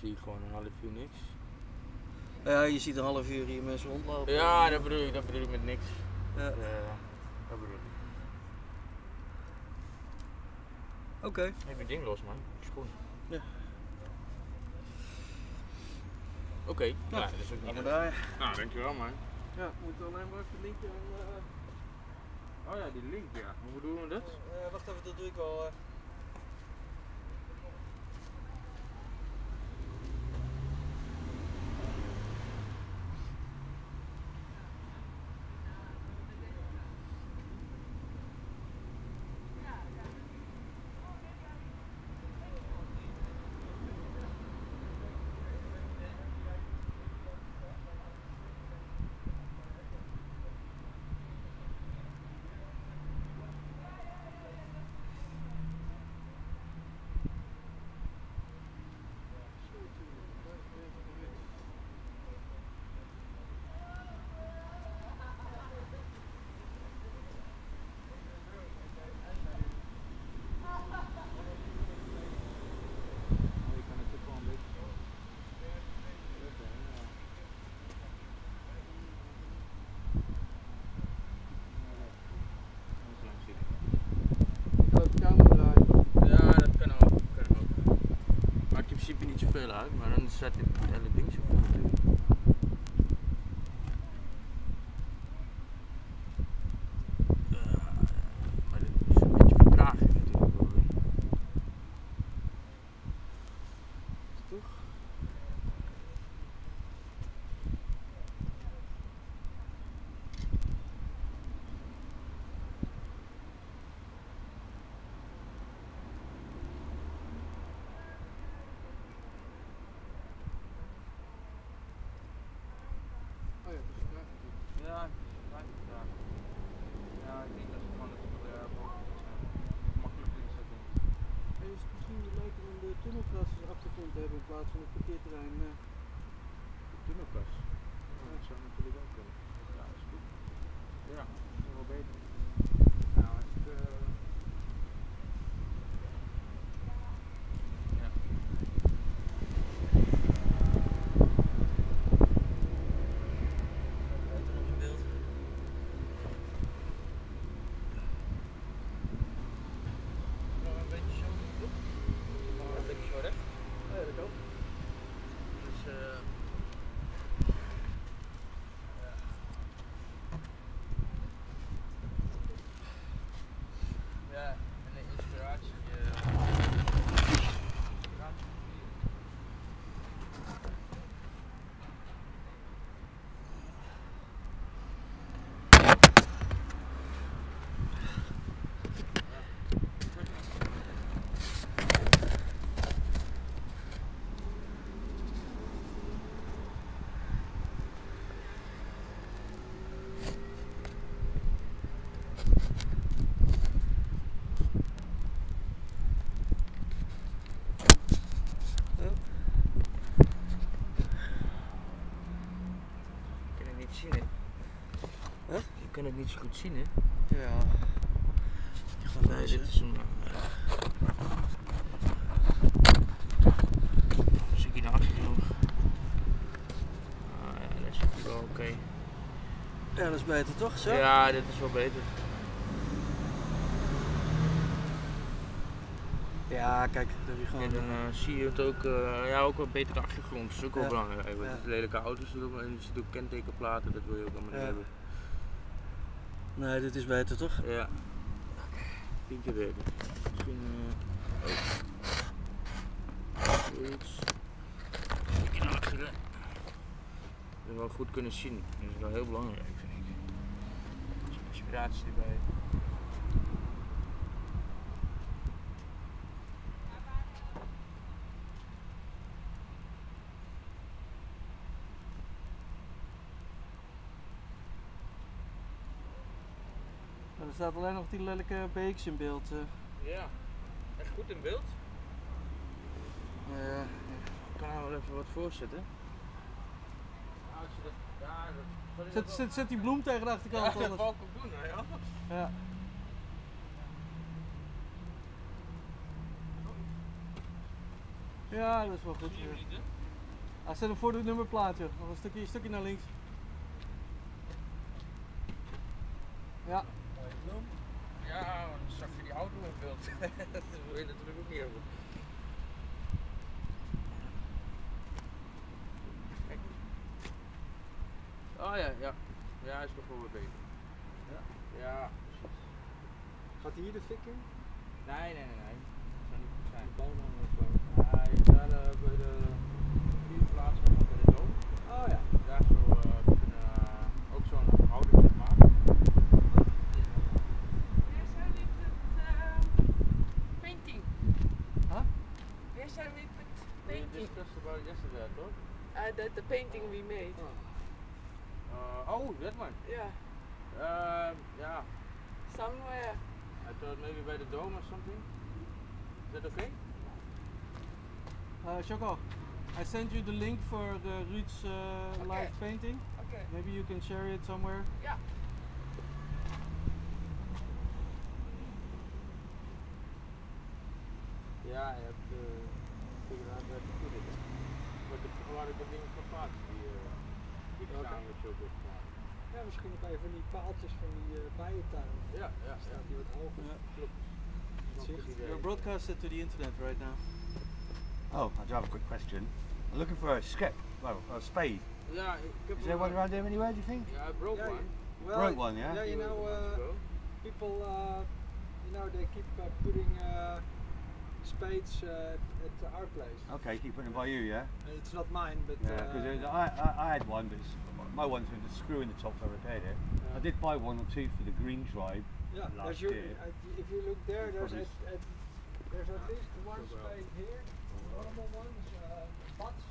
zie ik gewoon een half uur niks. Ja, je ziet een half uur hier mensen rondlopen. Ja, dat bedoel ik, dat bedoel ik met niks. Ja. Eh, dat bedoel ik. Oké. Heb je ding los, man. Schoen. Ja. Oké, ja, dat is ook we niet. daar. Nou, dankjewel, man. Ja, moet alleen maar even linken en... Oh ja, die link, ja. Hoe doen we dat? eh, wacht even, dat doe ik wel. eh. je kan het ook wel een beetje zo. Ik hoop de camera? Ja, dat kan ook. Kan ook. Maakt in principe niet zoveel uit, maar dan staat dit Kan het niet zo goed zien, hè? Ja. Gewoon Nee, dit is een. Uh, stukje naar achter genoeg. Ah, ja, dat is wel oké. Ja, dat is beter toch? Zo? Ja, dit is wel beter. Ja, kijk, dat heb je gewoon. En dan eh, zie je het ook, eh, ja, ook wel beter de achtergrond. Dat is ook wel Ja. belangrijk. Want Ja. het is lelijke auto's erop en er zitten ook kentekenplaten, dat wil je ook allemaal niet hebben. Nee, dit is beter toch? Ja. Tien keer beter. Misschien eh ook. Zoiets. Een achteren. Dat we wel goed kunnen zien. Dat is wel heel belangrijk, vind ik. Beetje inspiratie erbij. Maar er staat alleen nog die lelijke beeks in beeld. eh. Ja, echt goed in beeld. Ja, Ik kan er wel even wat voorzetten. Als je dat, ja, dat, zal ik Zet, dat zet, zet die bloem tegen de achterkant. Ja, dat wou ik ook doen, hè, ja. Ja. Ja, dat is wel goed. Ja. Hij zet hem voor de nummerplaat, joh. Nog een stukje, een stukje naar links. Ja, Ja, dan zag je die auto in beeld. dat wil je natuurlijk ook niet hebben. Kijk. Oh ja, ja. Ja, hij is nog wel weer beter. Ja? Ja, precies. gaat hier de fik in? Nee, nee, nee, nee. Dat zou niet goed zijn. De bomen of zo. Hij is daar eh, bij de vierde plaats zeg maar, bij de dom. Oh ja. Daar zo eh, we kunnen eh, ook zo'n houdertje maken. Where shall we put um, painting? Huh? Where shall we put We painting? discussed about yesterday, toch? Uh, the, the painting we made. Uh, oh, that one. Yeah, Um, yeah, somewhere. I thought maybe by the dome or something. Is that okay? Uh, Choco, I sent you the link for the Ruud's uh, Okay. live painting. Okay. Maybe you can share it somewhere. Yeah. Ja, je hebt uh, figure out where to put it. Met de waren de dingen van paard die, uh, die ik Welke? samen met. Ja, misschien nog even van die paaltjes van die uh, bijentuin. Ja, ja, ja. die wat hoger. Ja, klopt. Broadcasted to the internet right now. Oh, I do have a quick question. I'm looking for a skep, well, a spade. Ja, ik heb Is there one around here anywhere, do you think? Ja, I broke Yeah, one. Well, Broke one, yeah? Yeah, you know, uh, people, uh, you know, they keep uh, putting uh, spades uh, at our place. Okay, keep putting it by you, yeah? It's not mine, but Yeah, because uh, I, I, I had one, but it's, my one's with the screw in the top, so I repaired it. I did buy one or two for the green tribe. yeah, last your, year. uh, if you look there, there's at, at, there's at least one spade here, one.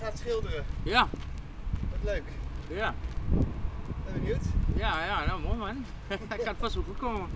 Gaat schilderen. Ja, Wat leuk. ja. Ben benieuwd. Ja, ja, nou mooi man. Ik ga het vast wel goed komen.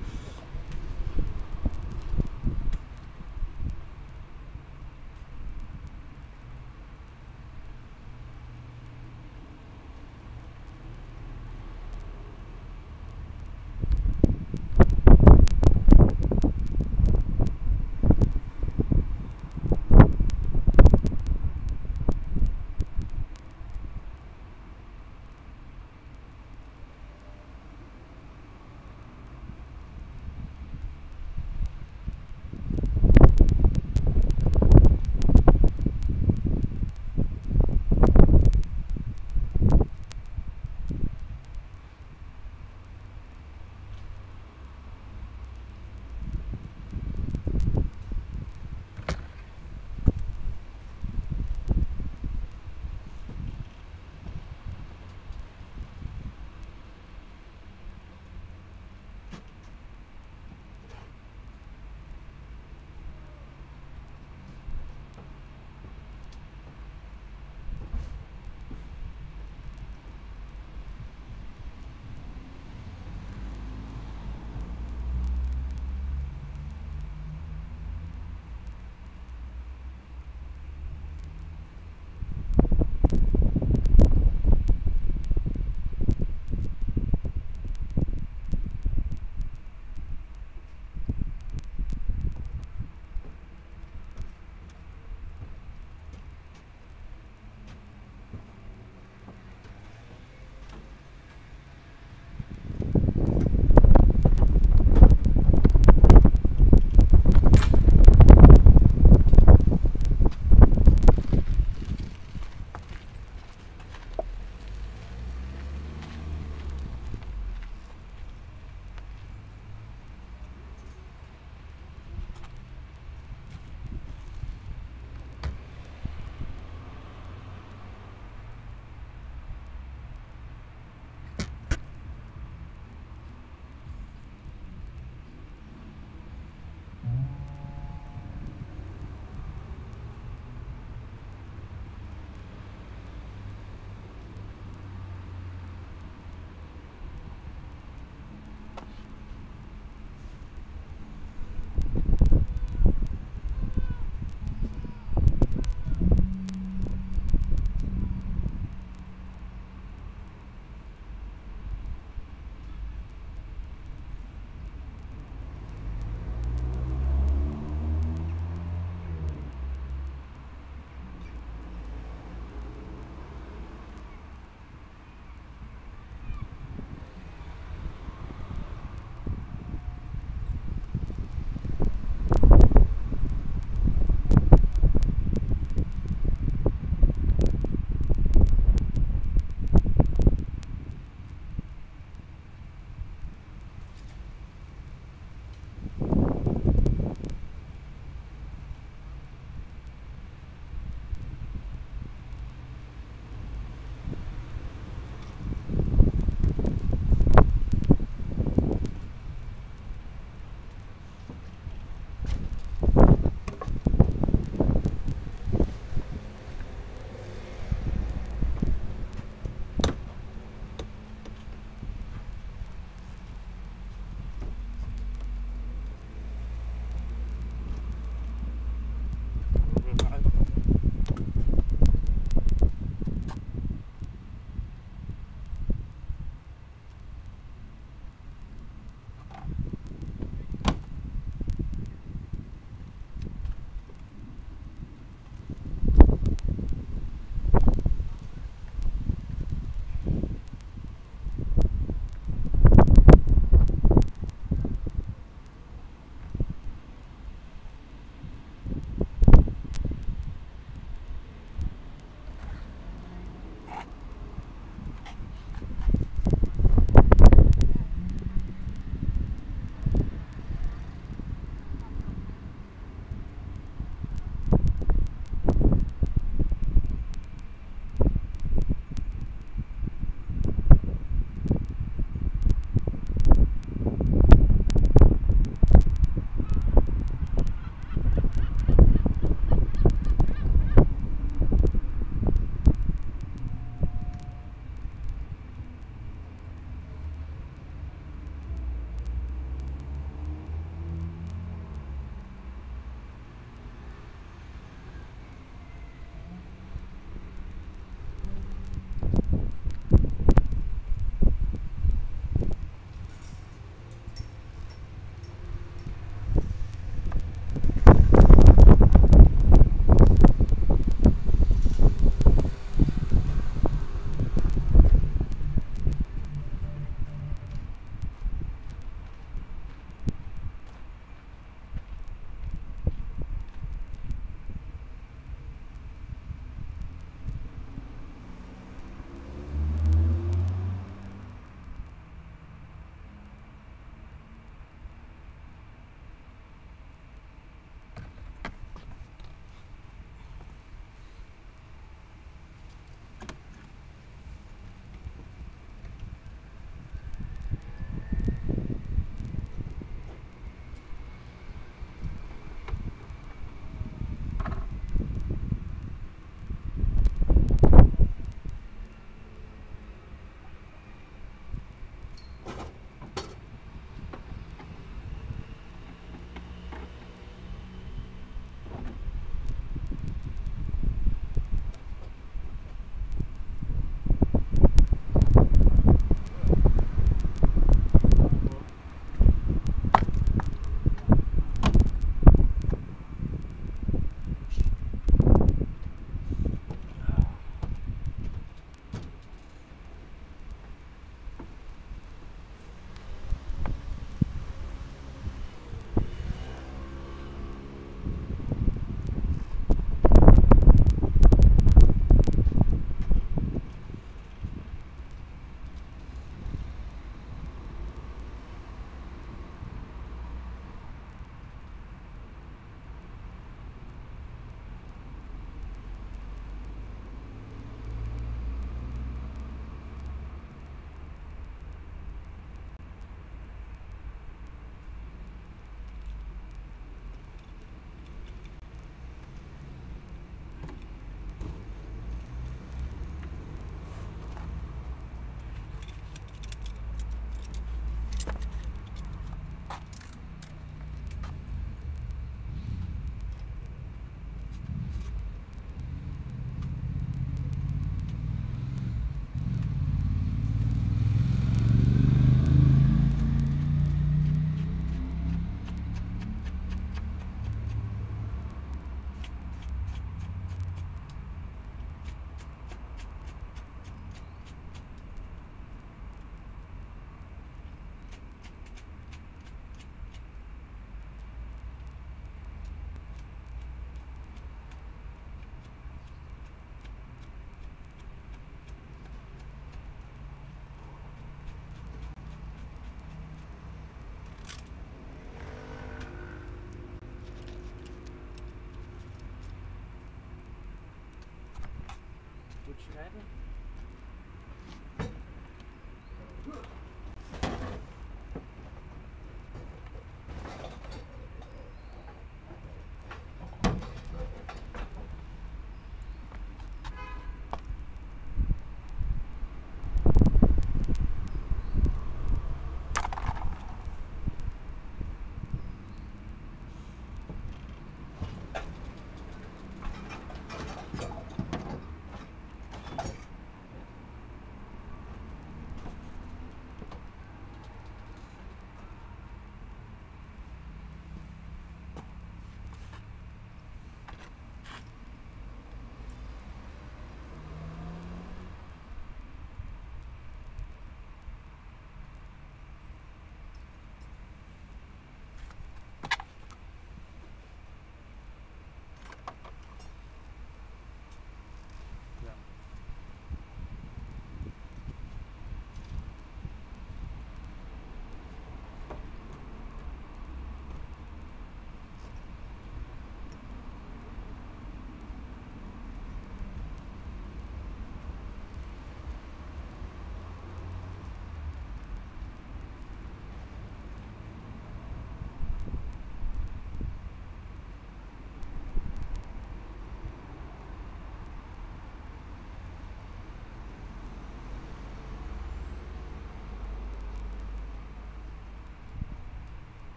driving?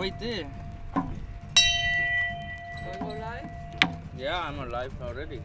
right there. Are you alive? Yeah, I'm alive already.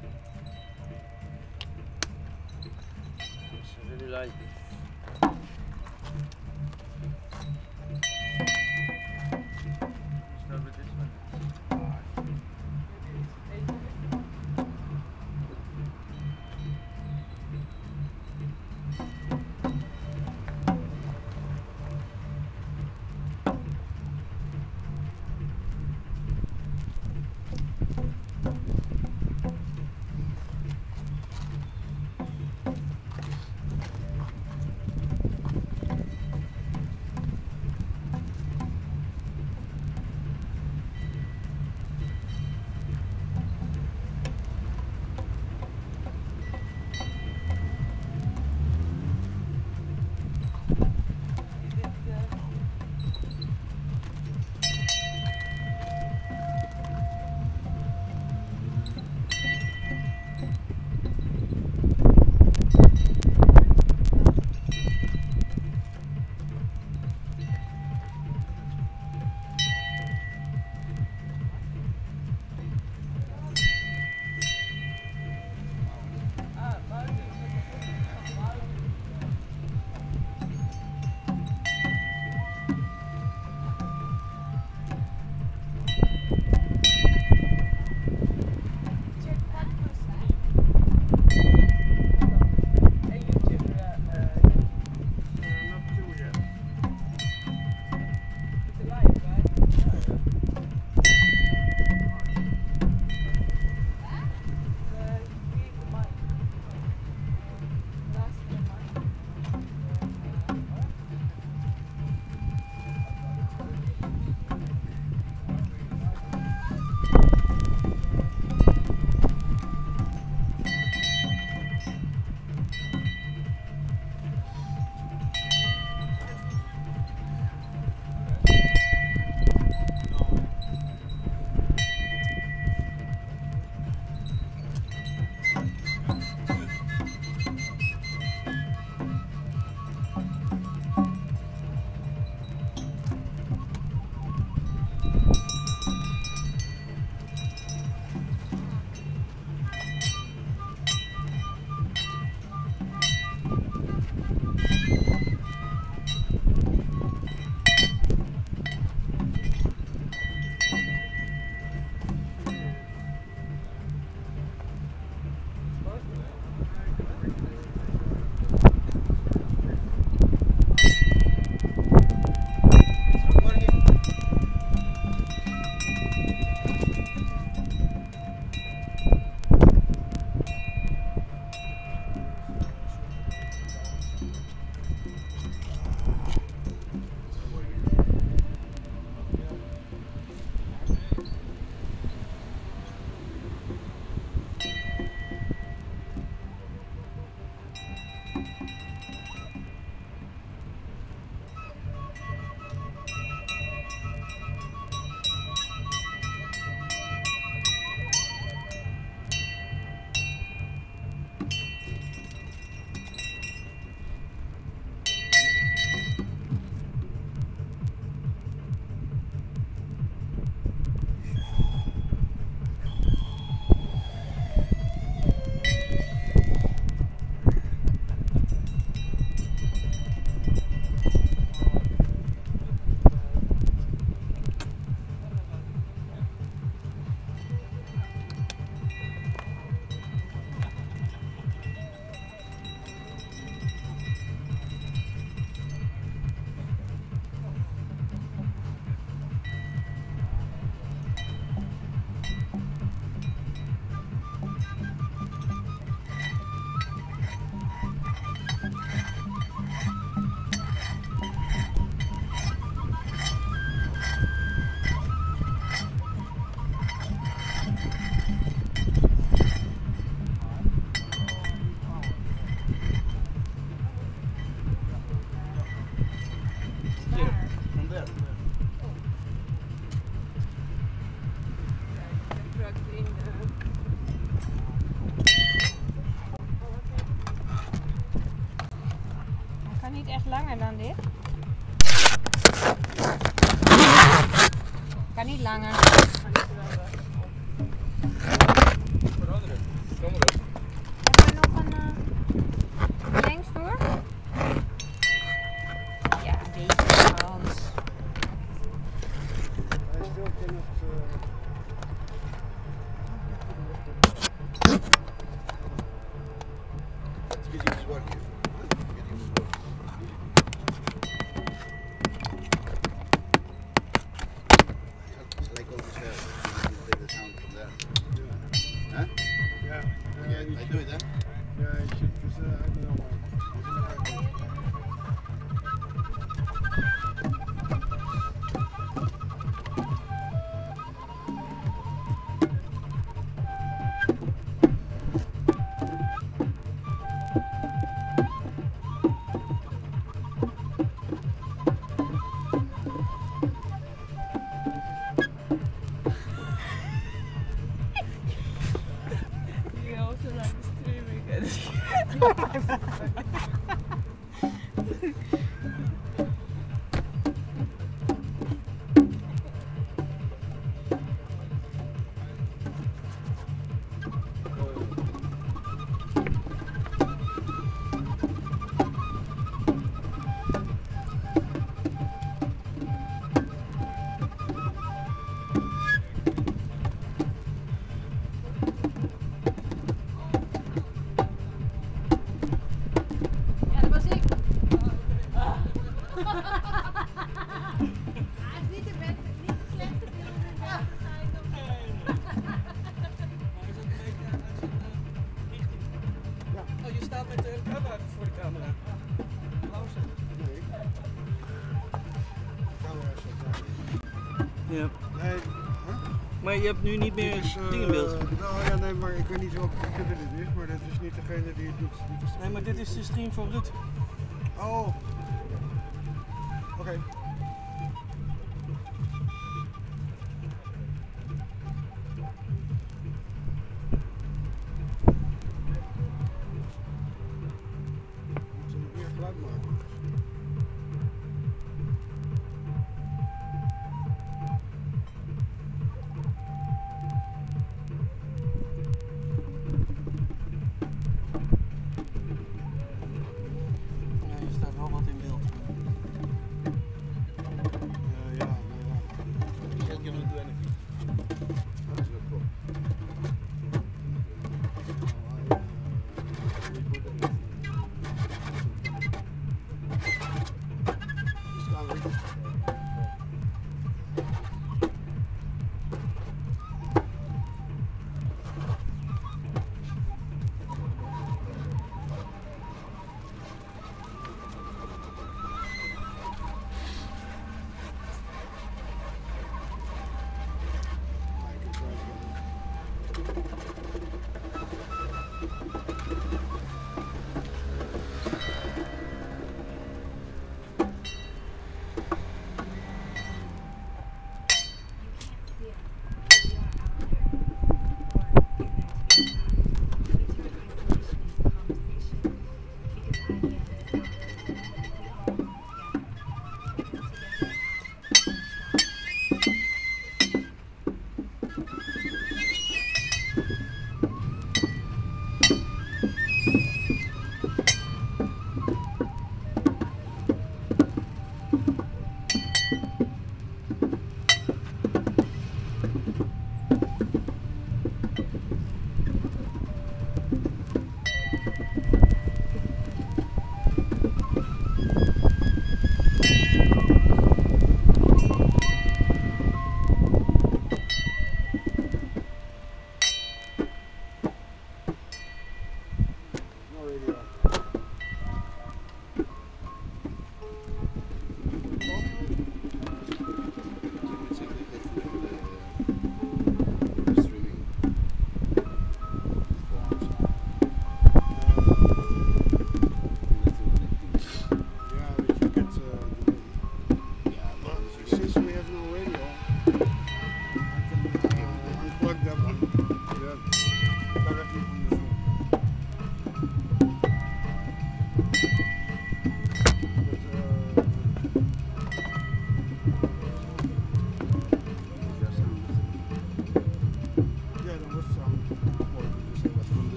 maar je hebt nu niet meer is, uh, eh, beeld. Eh, nou ja, nee, maar ik weet niet welke computer dit is, maar dat is niet degene die het doet. Nee, maar dit is de stream van Rut.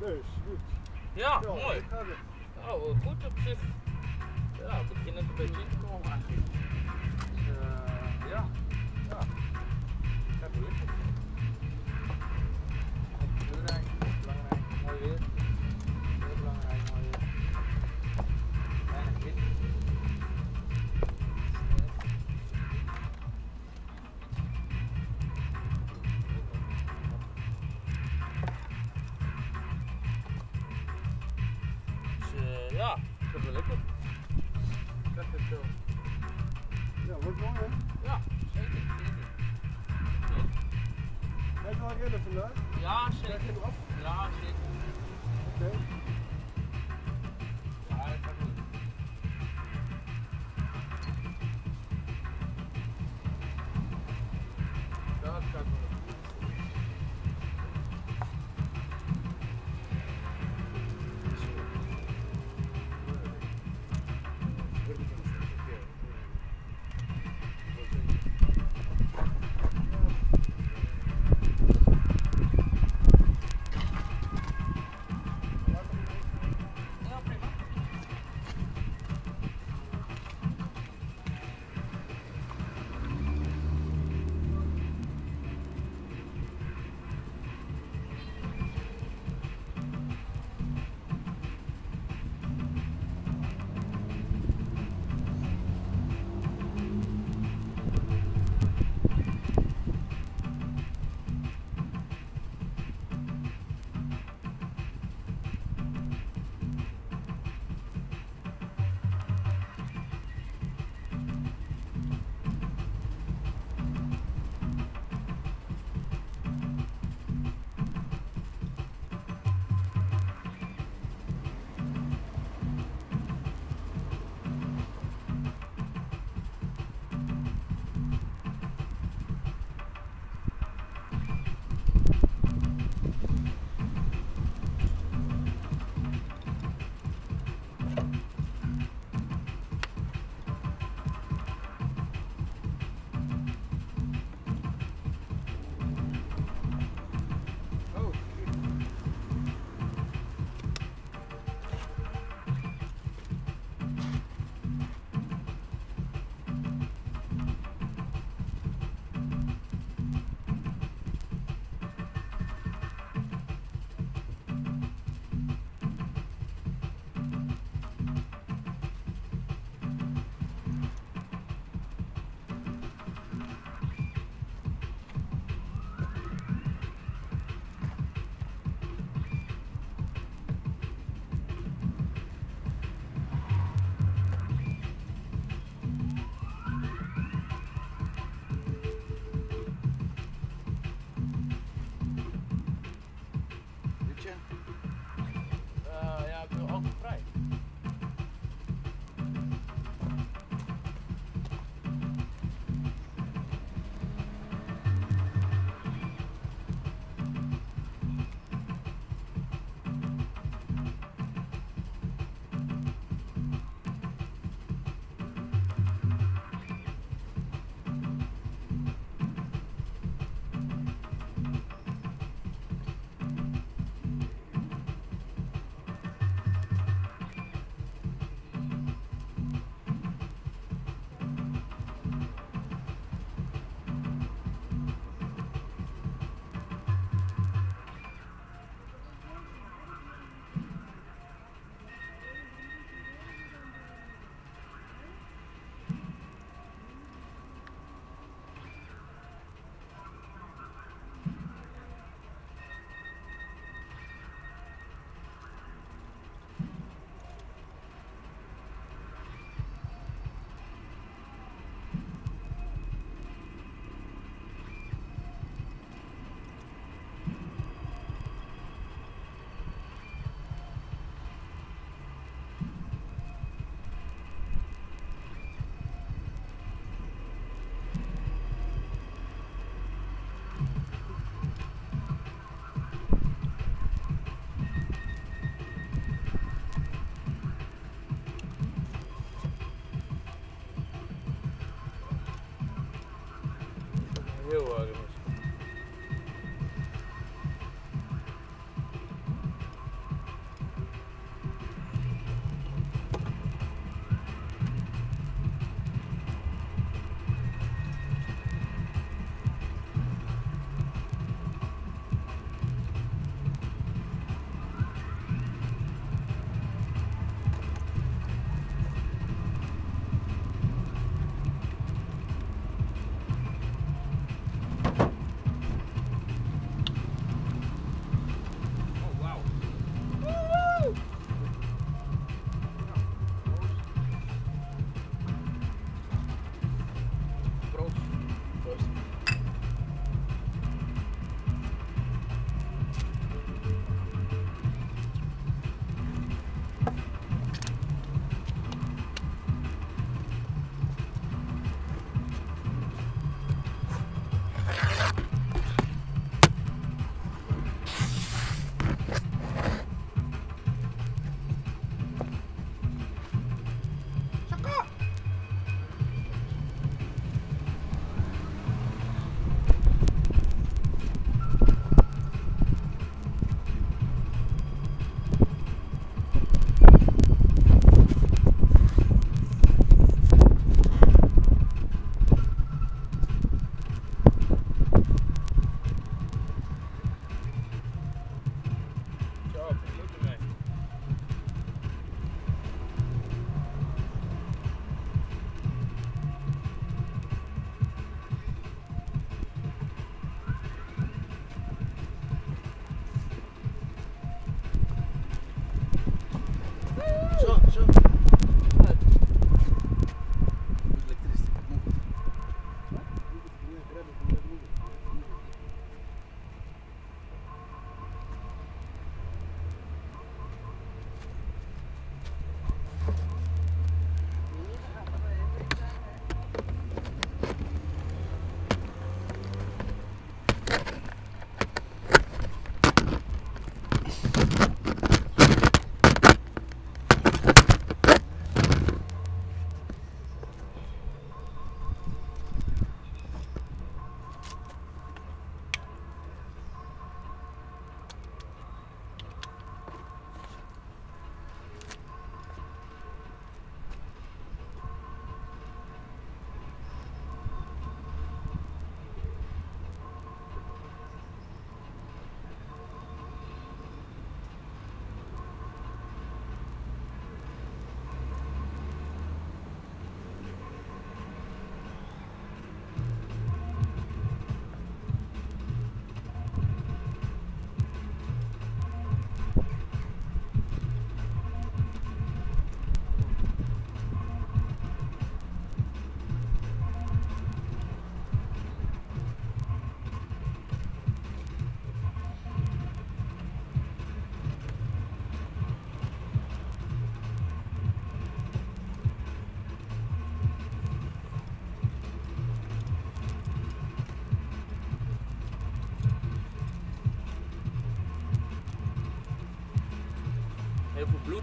Dus, goed. Ja, ja mooi. Nou, oh, goed op zich. Ja, het begint een beetje in te komen eigenlijk. Dus, uh, ja.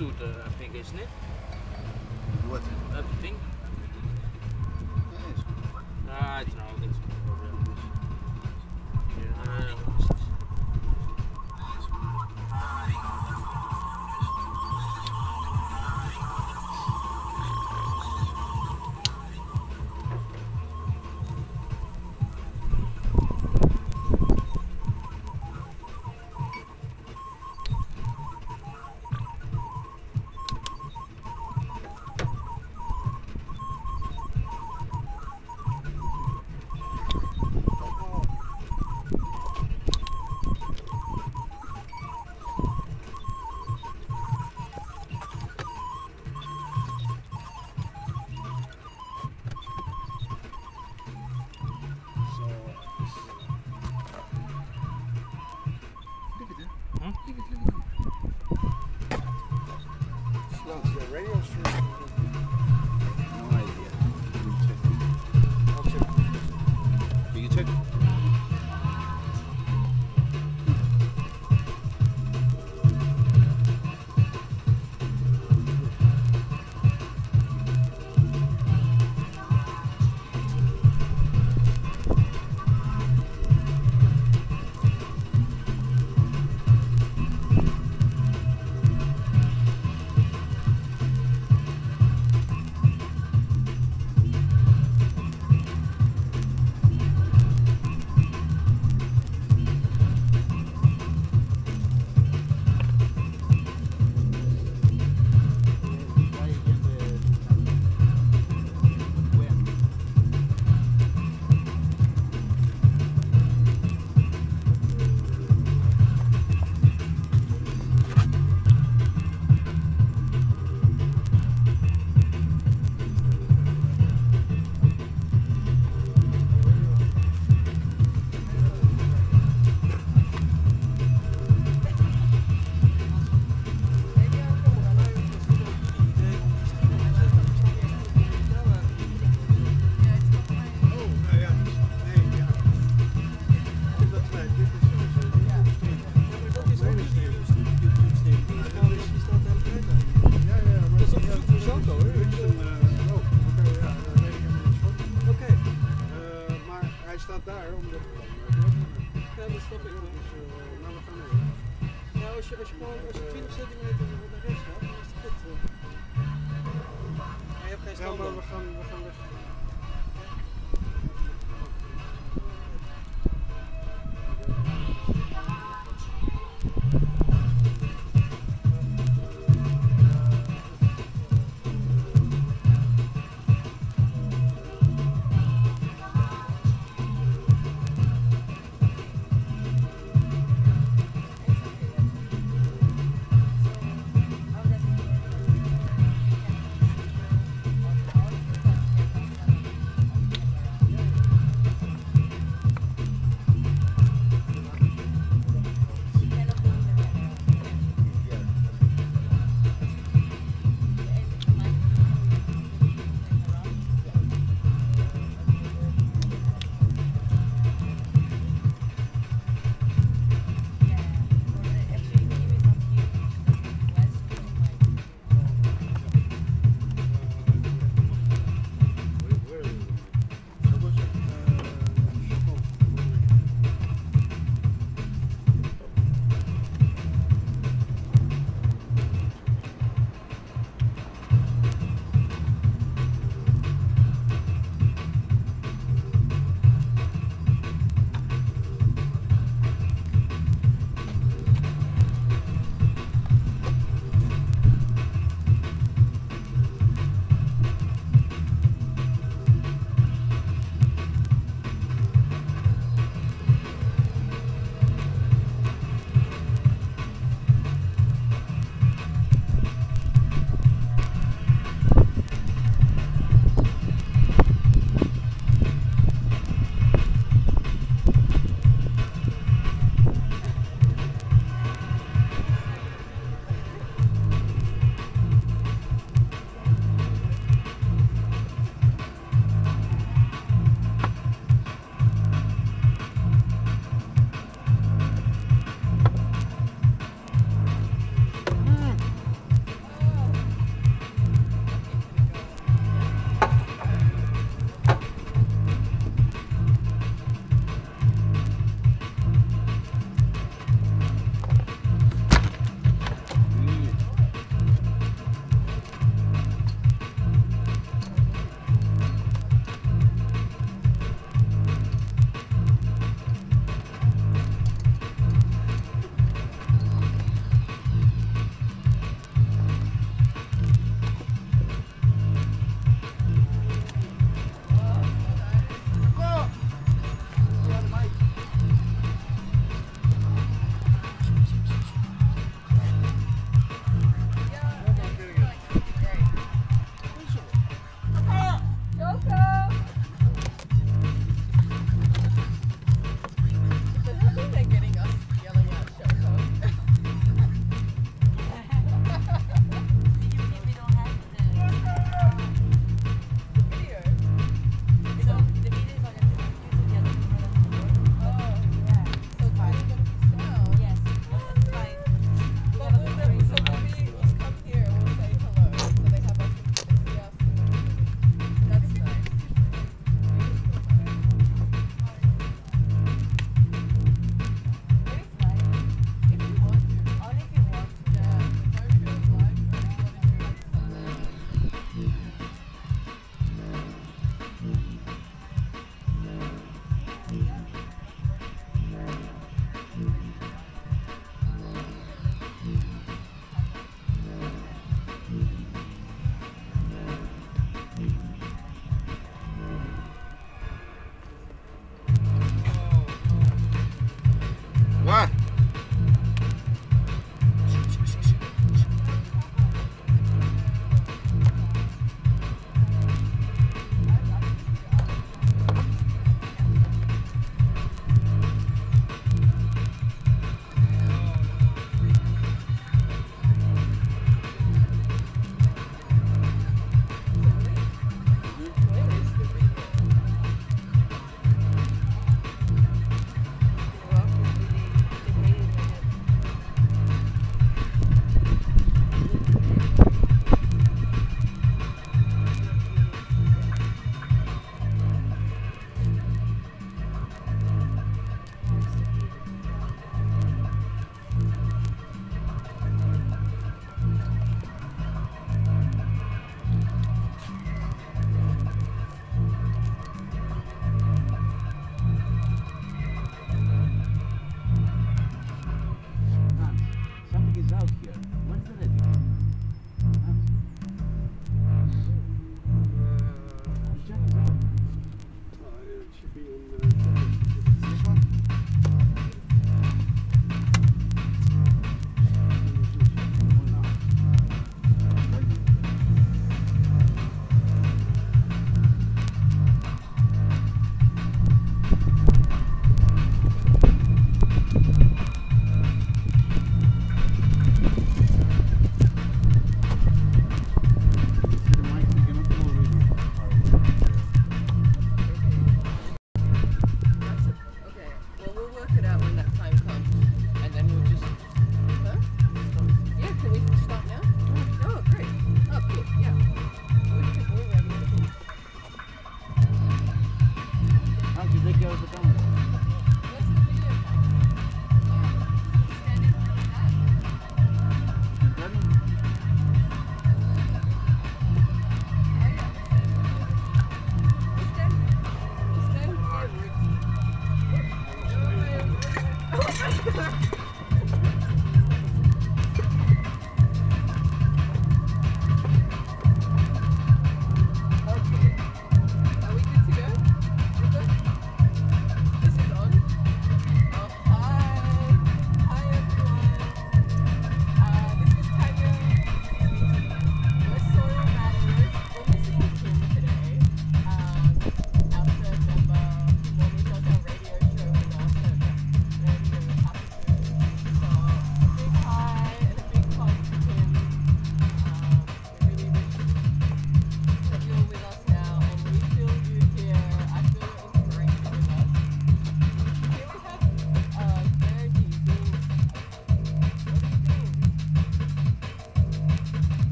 Bluetooth, uh, I think, isn't it?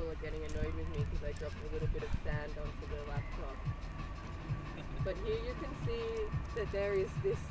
people getting annoyed with me because I dropped a little bit of sand onto the laptop. but here you can see that there is this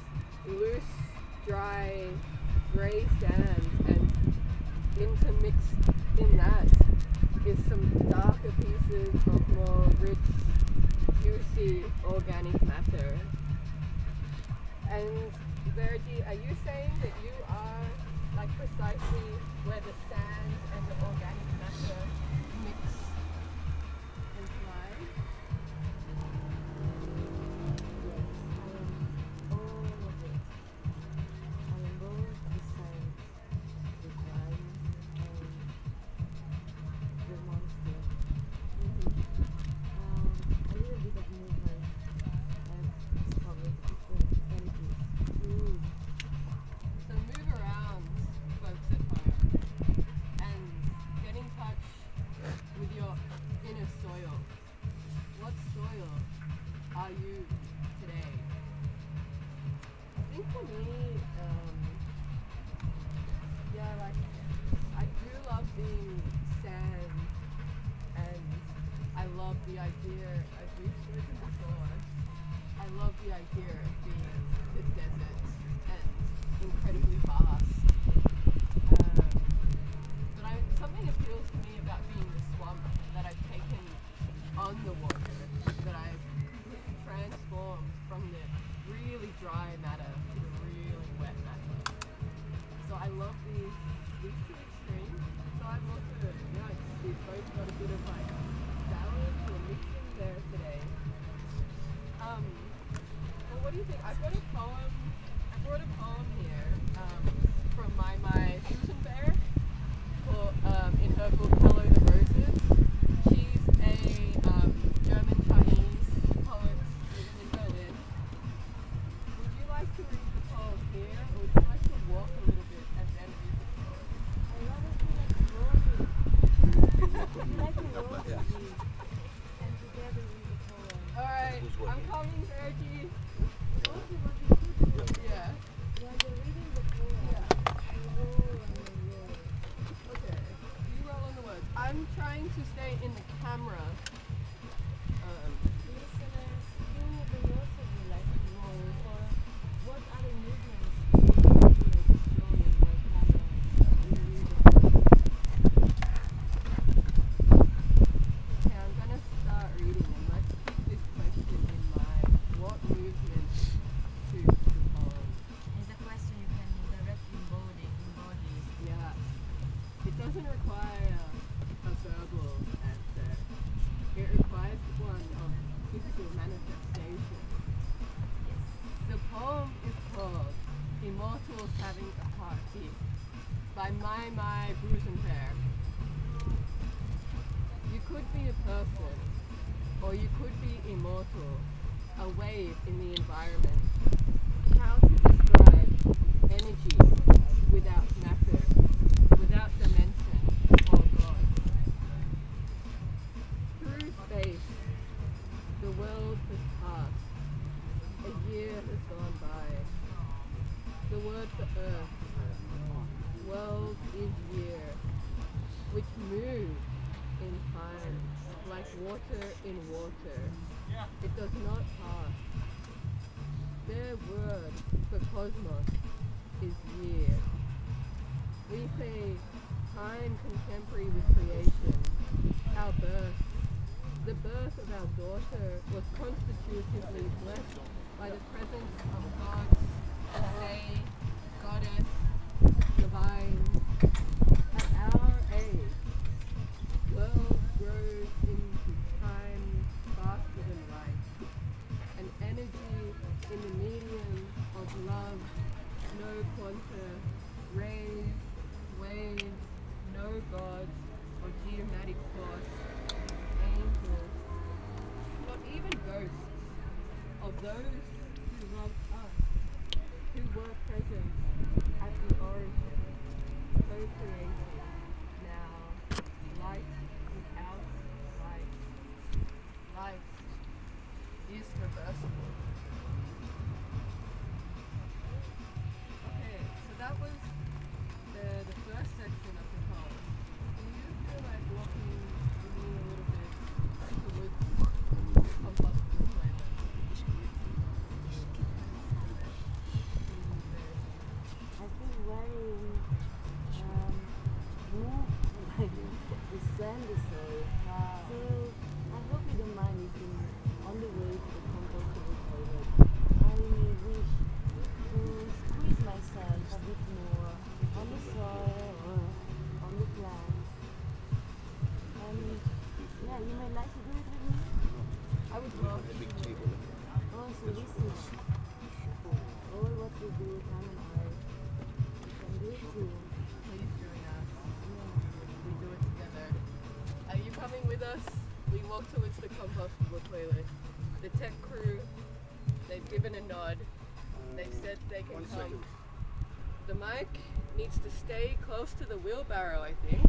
stay close to the wheelbarrow, I think.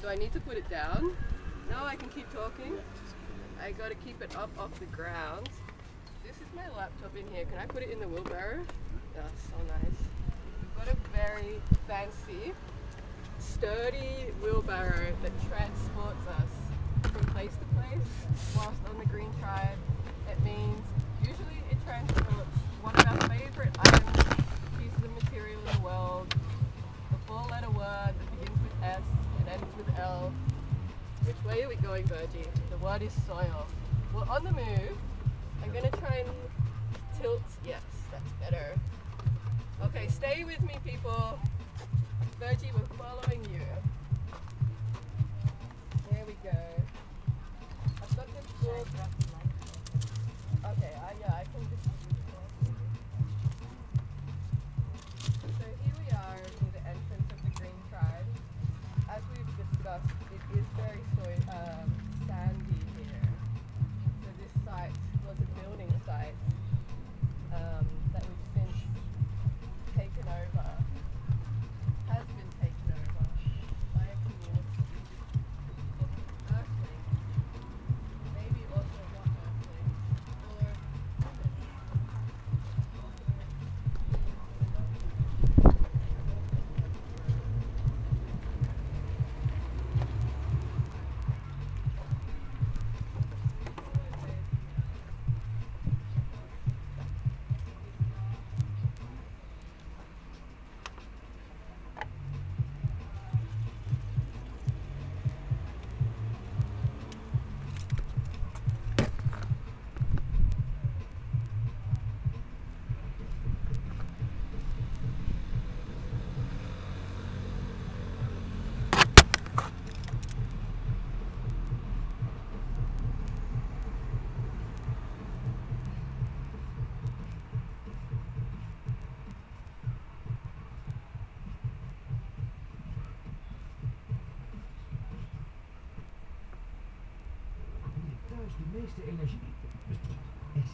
So I need to put it down. Now I can keep talking. I gotta keep it up off the ground. This is my laptop in here. Can I put it in the wheelbarrow? That's so nice. We've got a very fancy, sturdy wheelbarrow that transports us from place to place.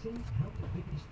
citizens help the witness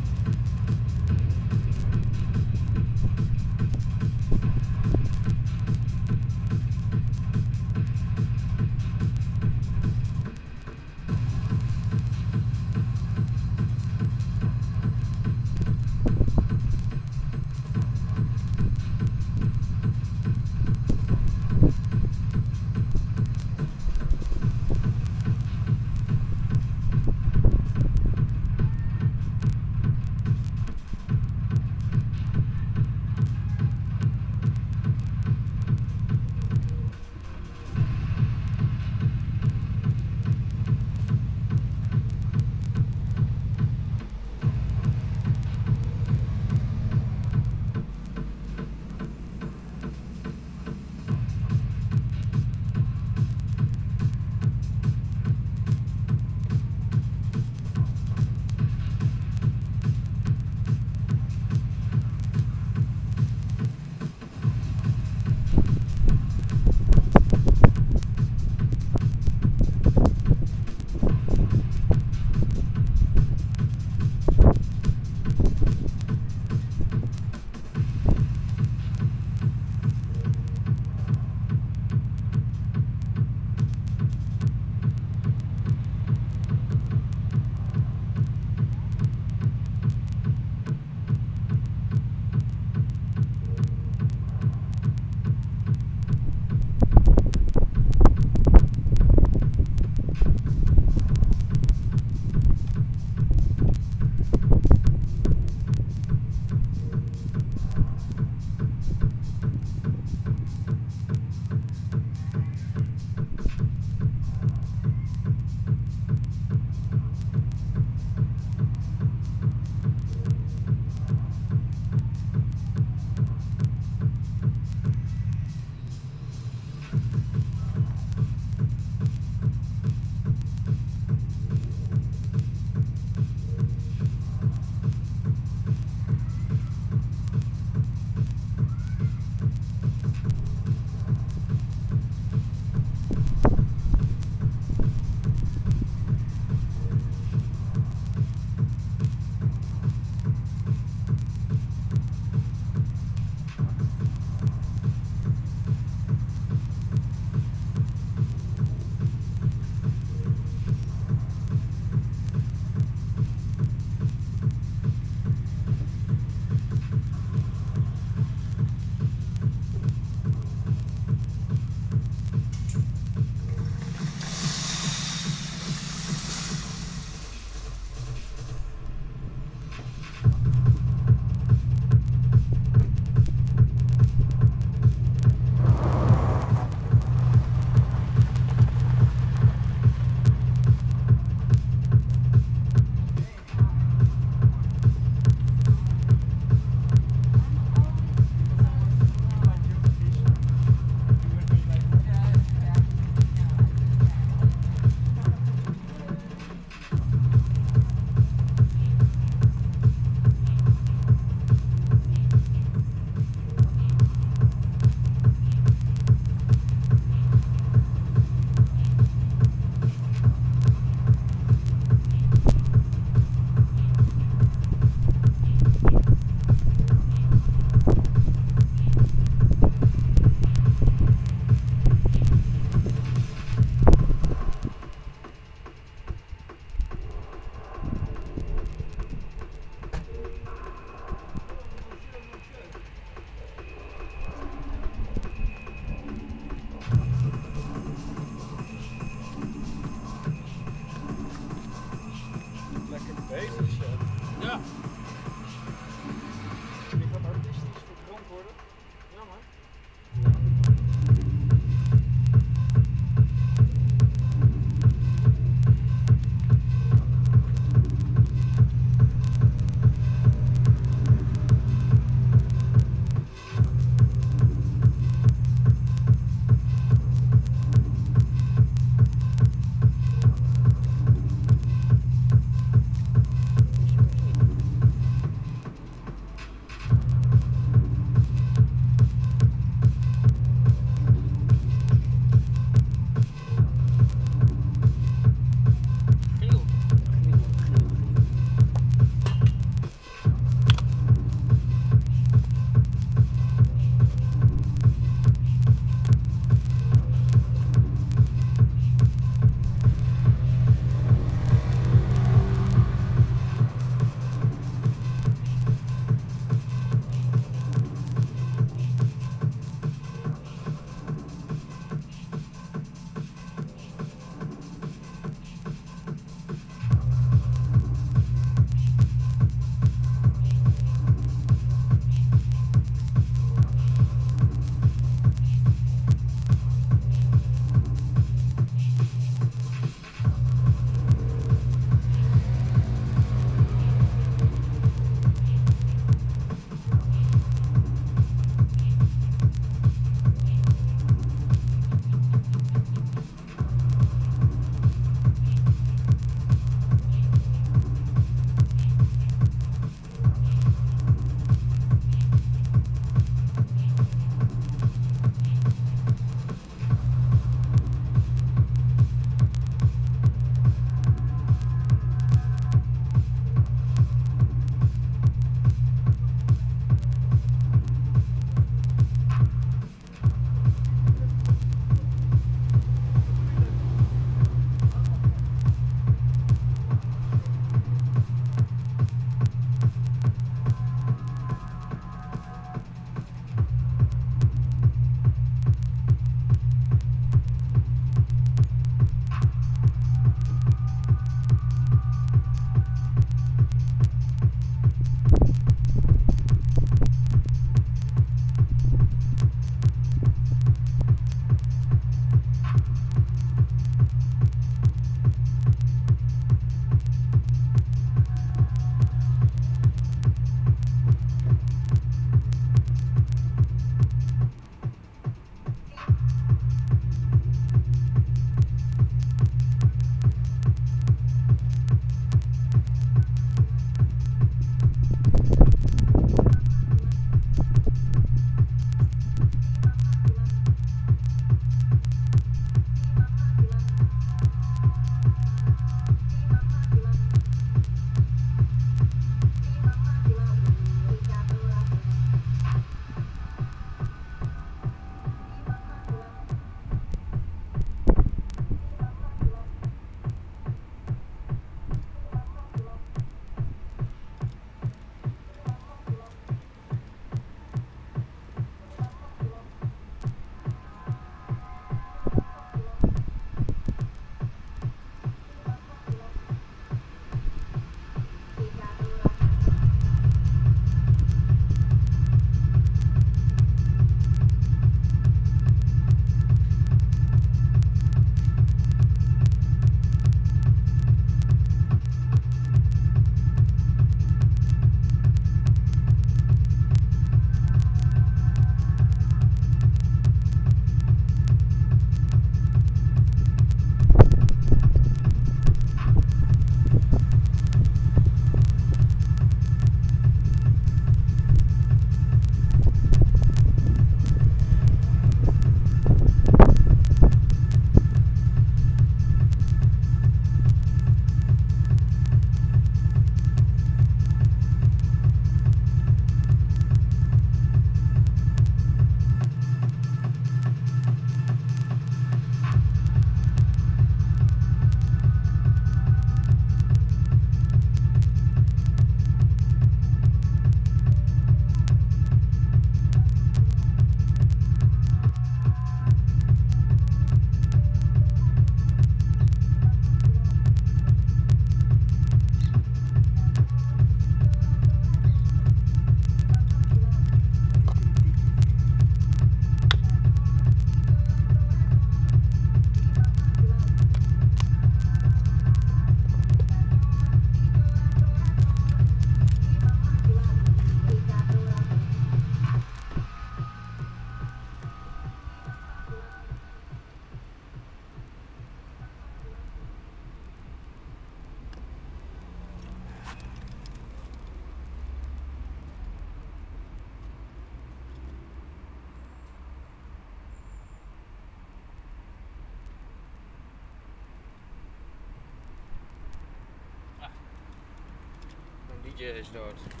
Jongetje is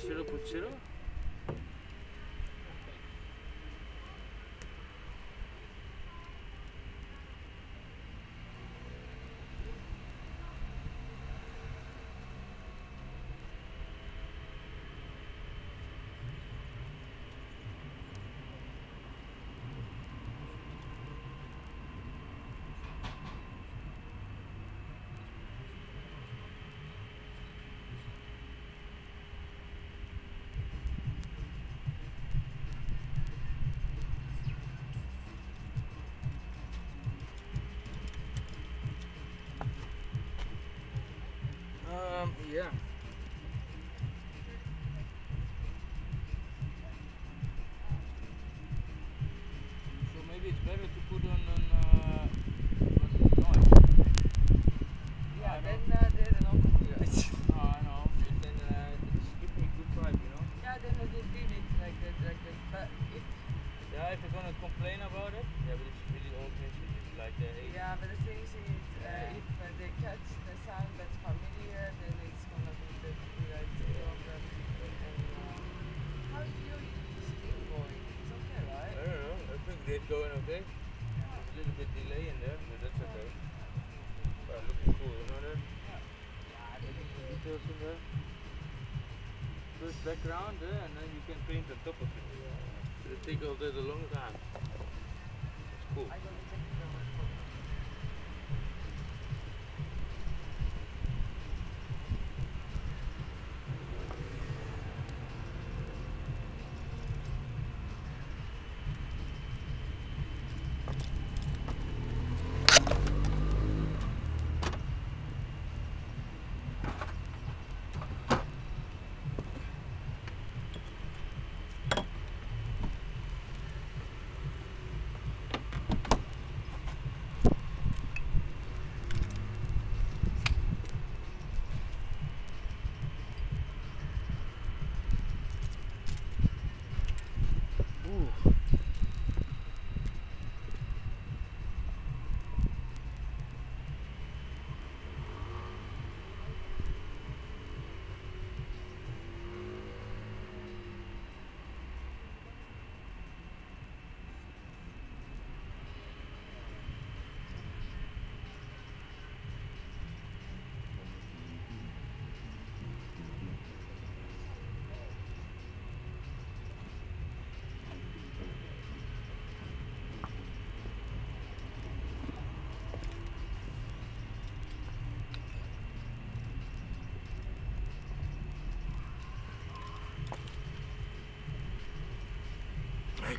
しろこちら very, very Eh, and then you can paint on top of it. It'll take all day, a long time.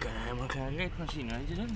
kan helemaal geen reet zien, weet je dan?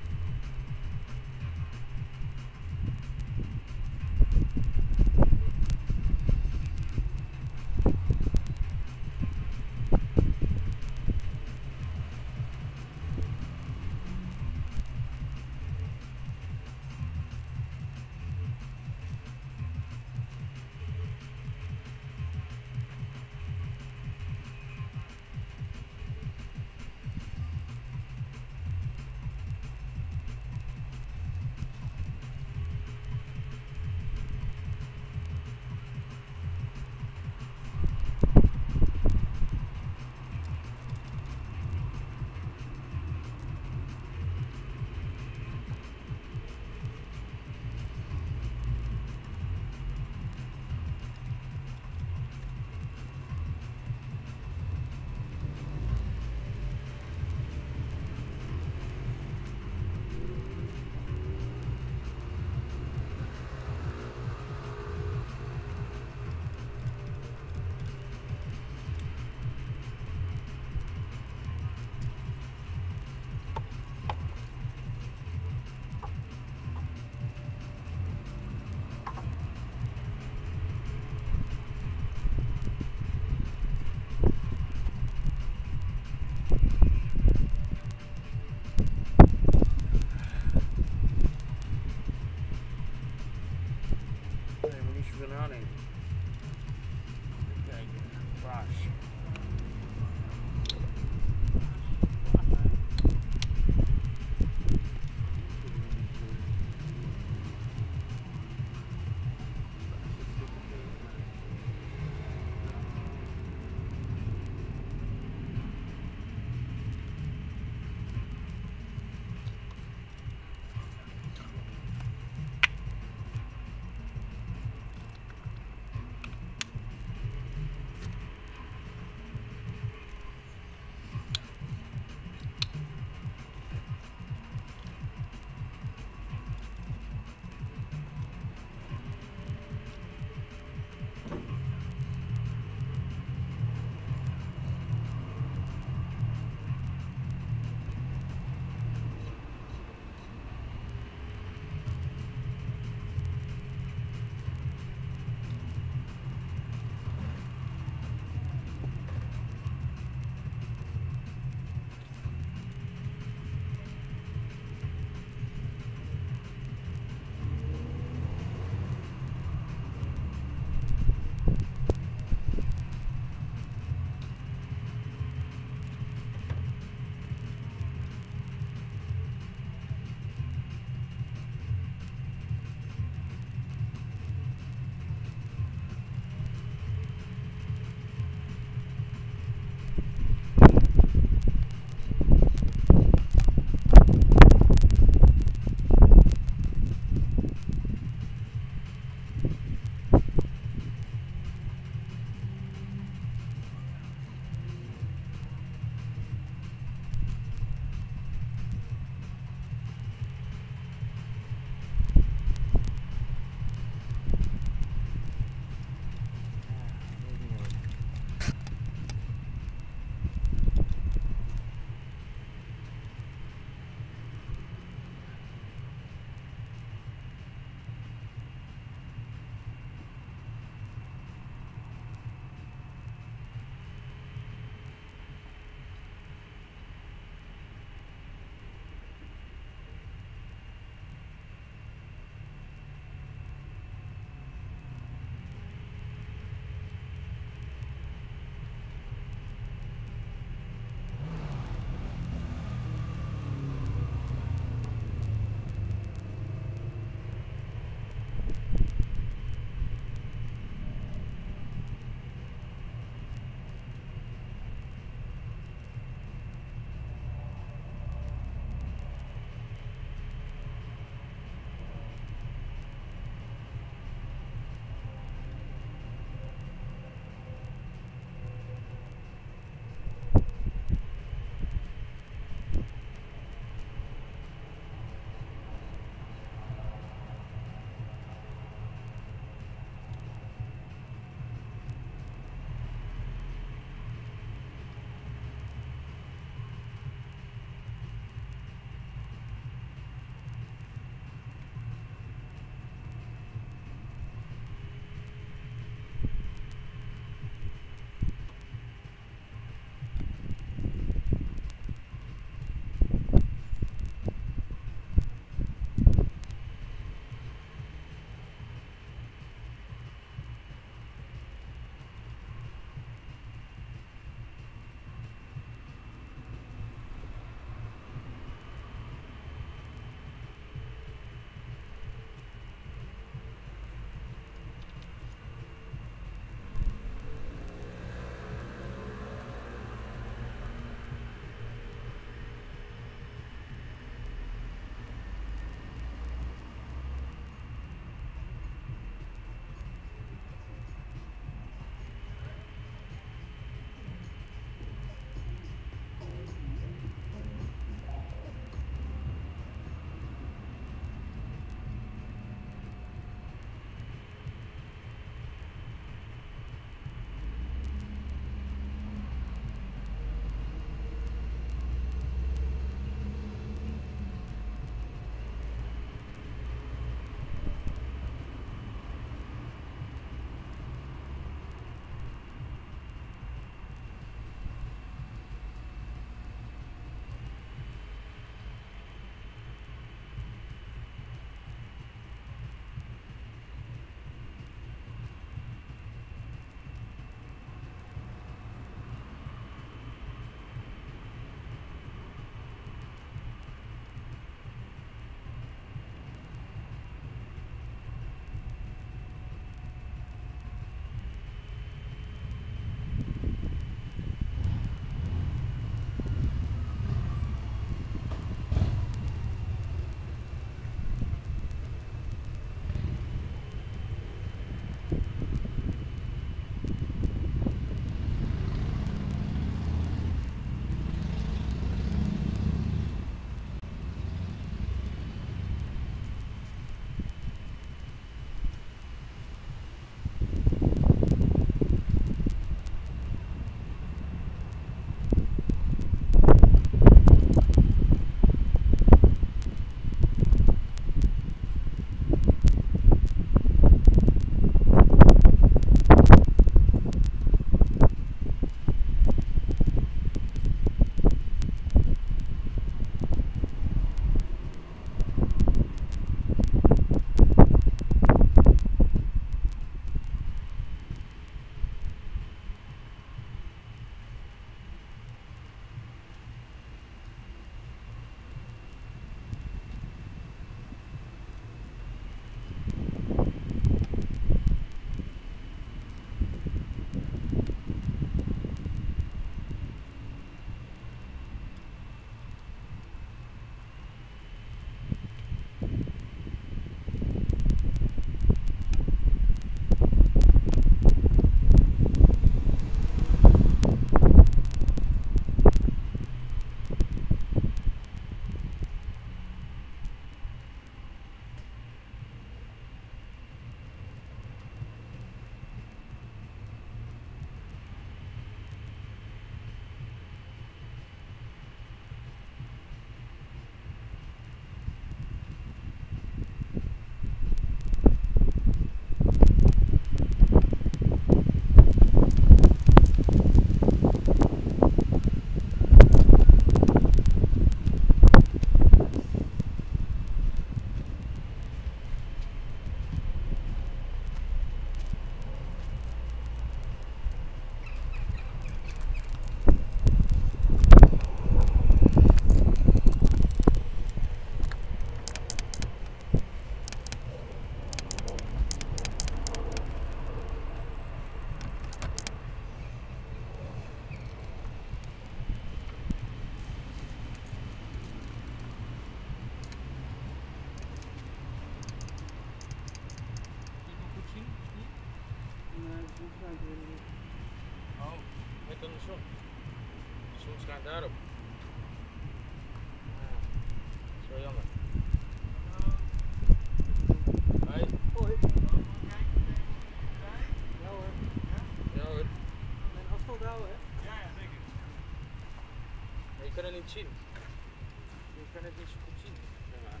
Zo goed zien. neem maar aan.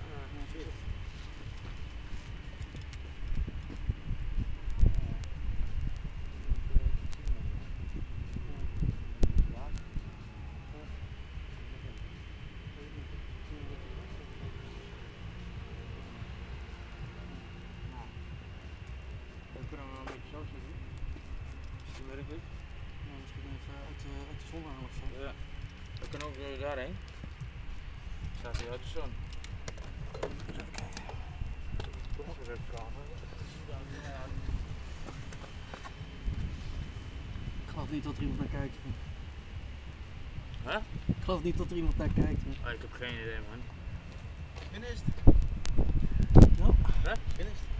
Ah, shit. Dan kunnen we wel een beetje zo de uit de zon halen of zo. Ja, we kunnen ook weer daarheen. Staat hier uit de zon. Kom nog eens even vragen. Ik geloof niet dat er iemand naar kijkt. Huh? Ik geloof niet dat er iemand naar kijkt. Oh, ik heb geen idee man. Finished? Ja. Huh? Finished? Ja,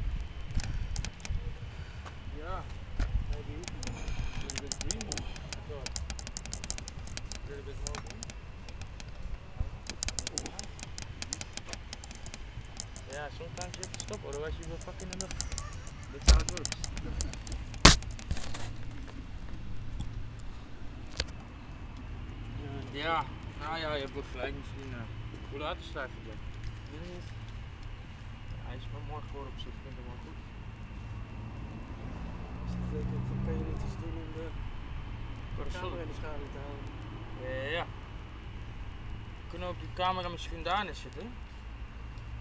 ja, nou ja, je hebt ook gelijk misschien. eh, hoe laat is het eigenlijk? Weet ik niet. Hij is wel morgen hoor op zich, vind ik hem wel goed. Dus ik denk van, kan je niet iets doen om de camera in de schaduw te houden? Ja. We kunnen ook die camera misschien daar neerzetten.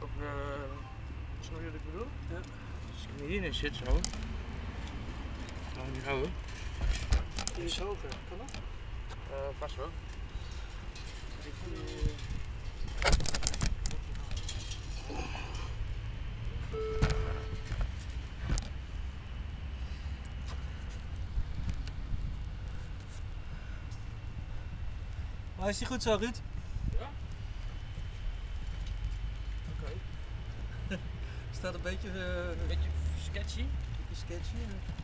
Of, eh, snap je wat ik bedoel? Ja. Als ik hier neer zit zo. Nou, die houden. Die is hoger, kan dat? Eh, vast wel. Maar is die goed zo, Ruud? Ja. Oké. Staat een beetje, eh, Een beetje sketchy. beetje sketchy.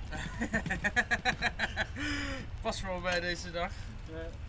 Past wel bij deze dag. Ja.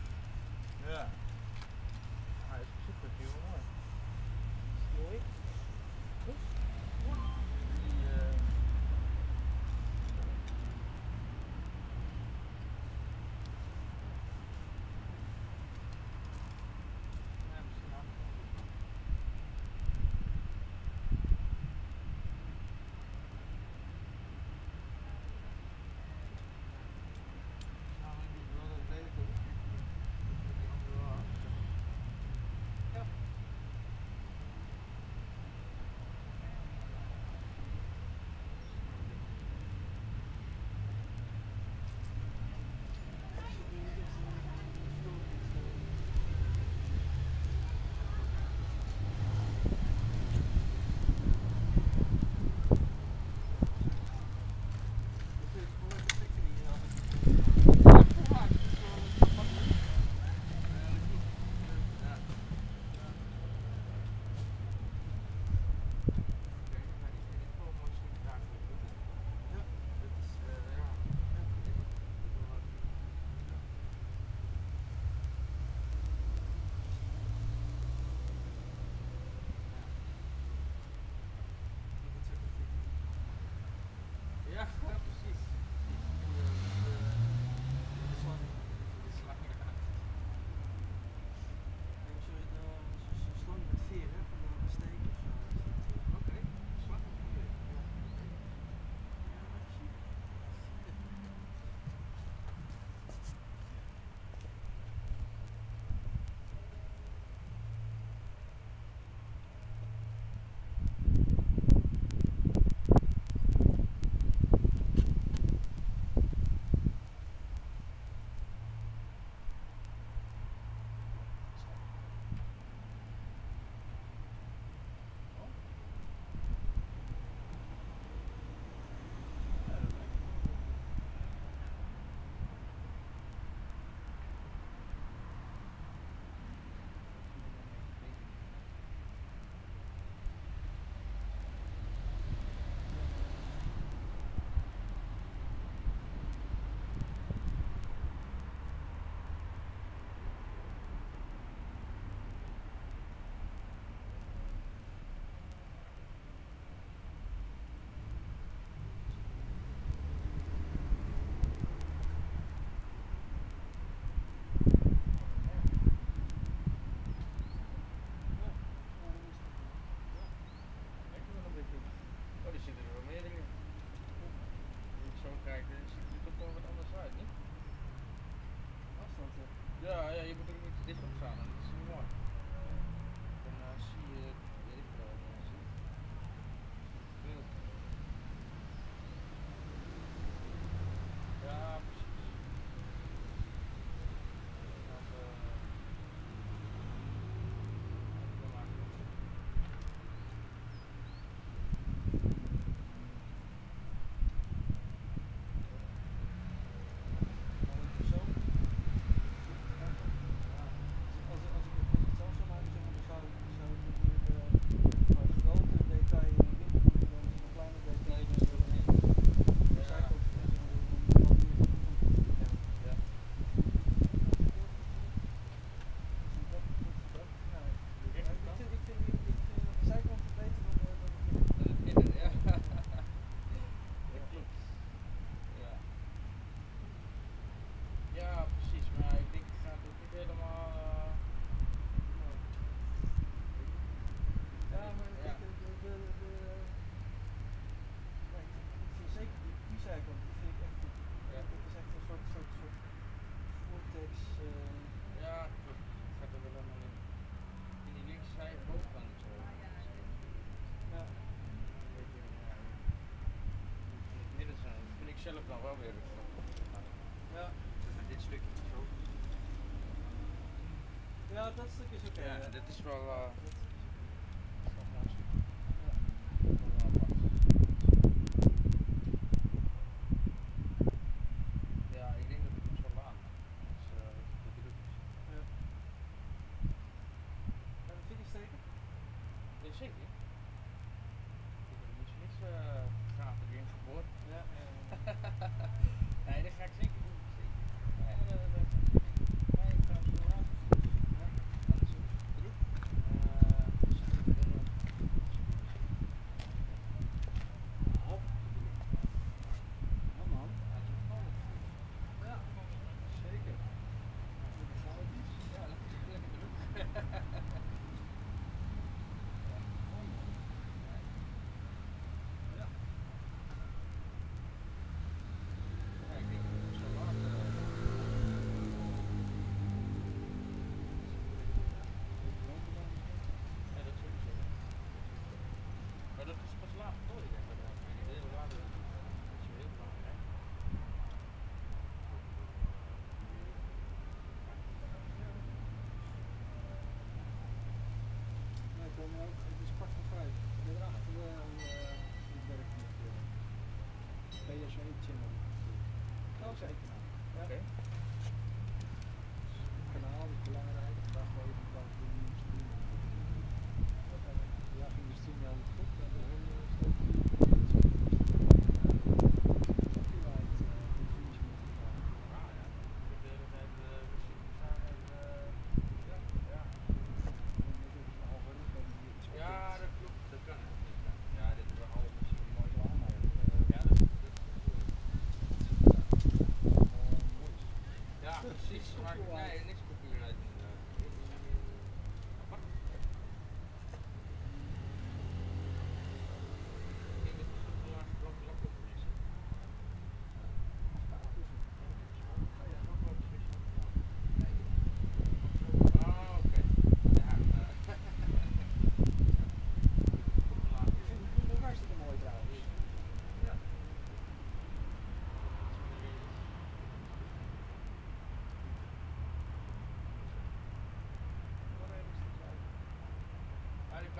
zelf dan wel weer rustig. Ja. En dit stukje zo. Ja, dat stukje is oké. Okay, ja, dit is wel... Uh... Okay.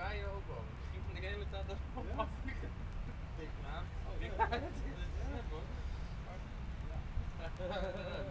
ga je ook wel. Misschien moet ik de hele tijd erop ja? afvliegen. Ik Oh, het ja.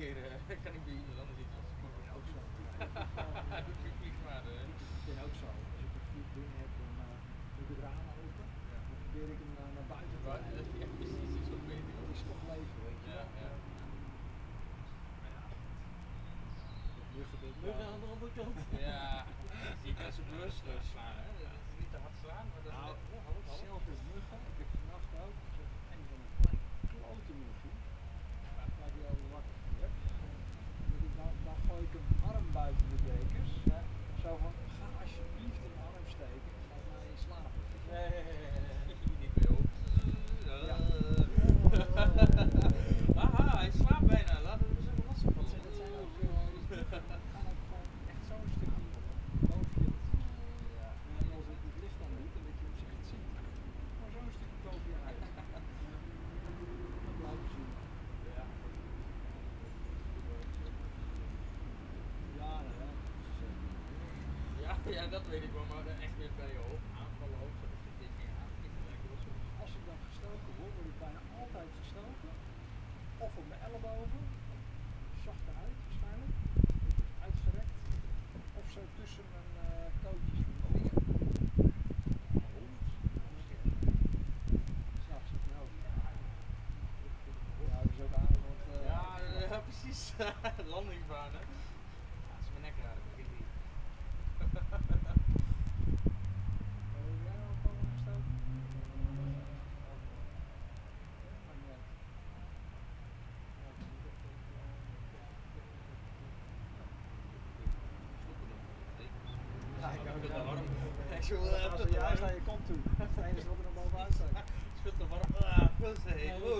keer eh, kan ik bij iemand anders zitten. Ik ben ook zo. Ik ook zo. Als ik een vloed binnen heb, dan eh, doe ik de raam open. Dan probeer ik hem eh, naar buiten te. Ja, precies. Is beter. Dat is toch leven, weet je. Ja, ja. Lucht aan de andere kant. Ja, ik was bewust. dat weet ik wel, maar echt weer bij je hoofd aanvallen ook, dat je dit Als ik dan gestoken word, word ik bijna altijd gestoken. Of op mijn ellebogen, zachter uit waarschijnlijk, uitgerekt. Of zo tussen mijn eh, uh, kootjes. Oh. Oh, eh, ja, precies. Landingsbaan, hè? Hey,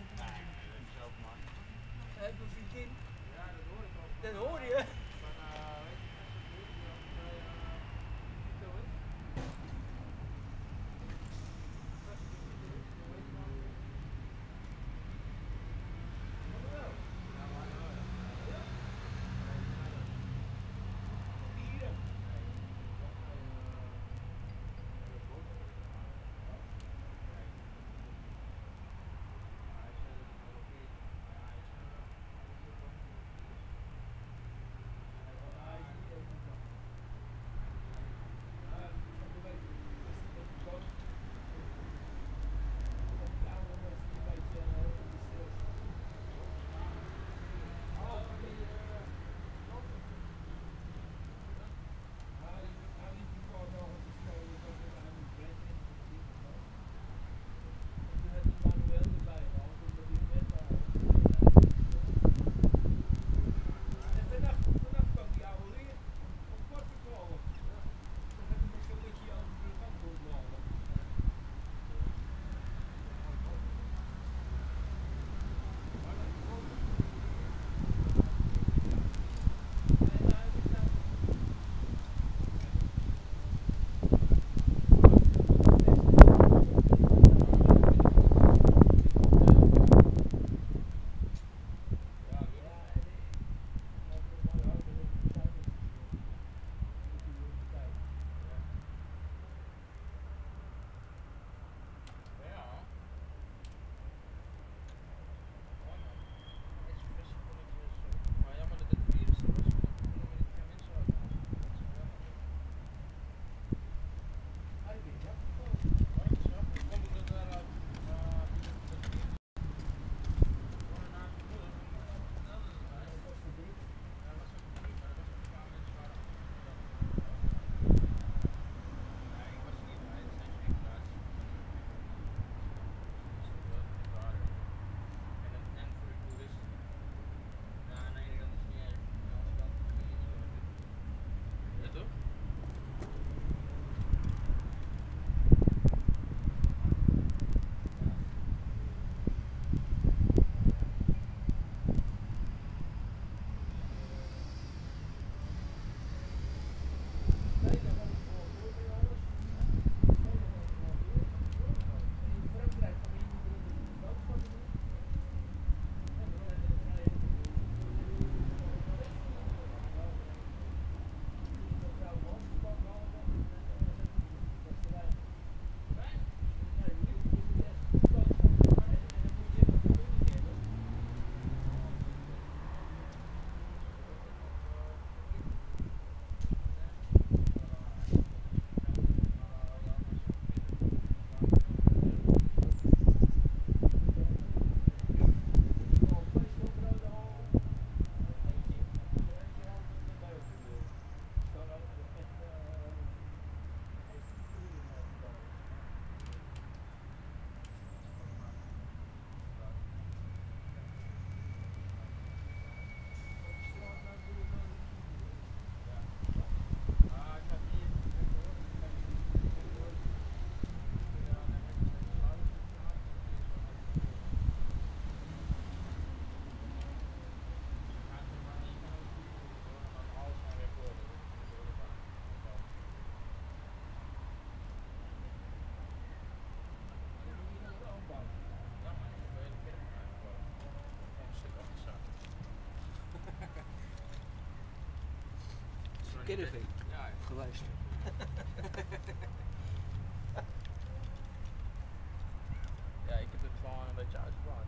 caravan Ja, geweest. ja, ik heb het gewoon een beetje uitgebouwd.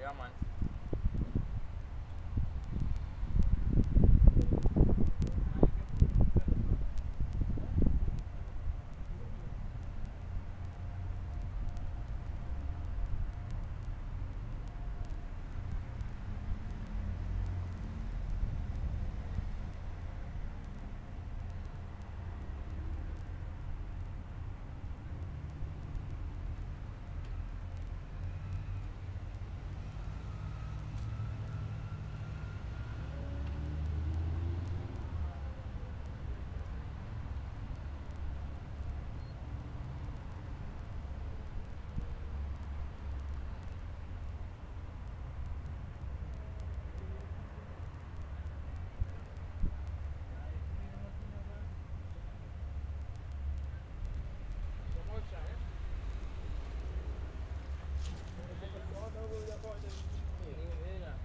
Ja man. Zou mooi zijn, hè?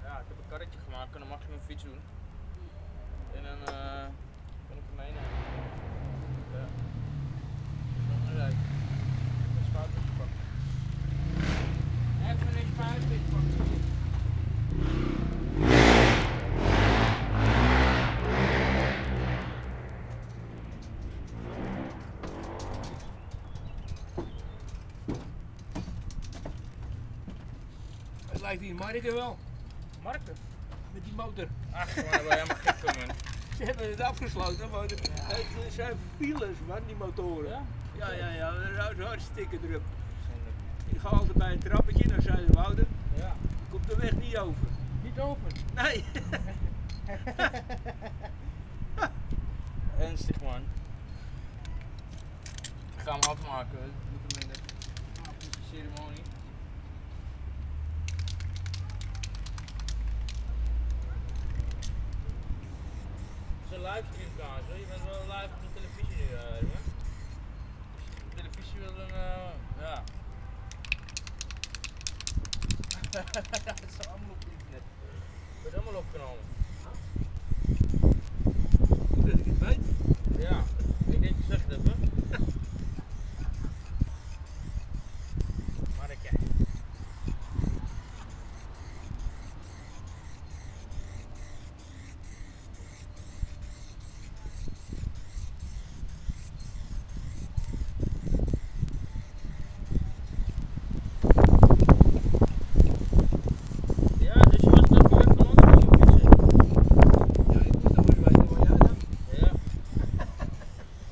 Ja, ik heb een gemaakt, ik kan makkelijk mijn fiets doen. En dan eh kan ik hem meenemen. Ja. Dan rijden. Een spuitbusje pakken. Even een spuitbusje pakken. Het lijkt hier Marken wel, Marken? met die motor. Ach, man, daar ben je helemaal gek van, man. Ze hebben het afgesloten, maar het, het zijn files man, die motoren. Ja? Ja, ja, ja, dat is hartstikke druk. Ik ga altijd bij een trappetje naar Zuiderwouden. Ja. Komt de weg niet over. Niet over. Nee. Ernstig, man. Ik ga hem afmaken. We moeten hem in de afmaakte ceremonie. Het is een livestream trouwens, hoor. je bent wel live op de televisie nu, uh, Erwin. Als je op de televisie wil, dan uh, ja. Het is allemaal op internet. Het wordt allemaal opgenomen. Goed dat ik het weet. Ja, ik denk je zegt het even. Maar ik Ja, dus je was nog weer van ons gaan fietsen. Ja, ik moet nog eens weten waar jij dan. Ja.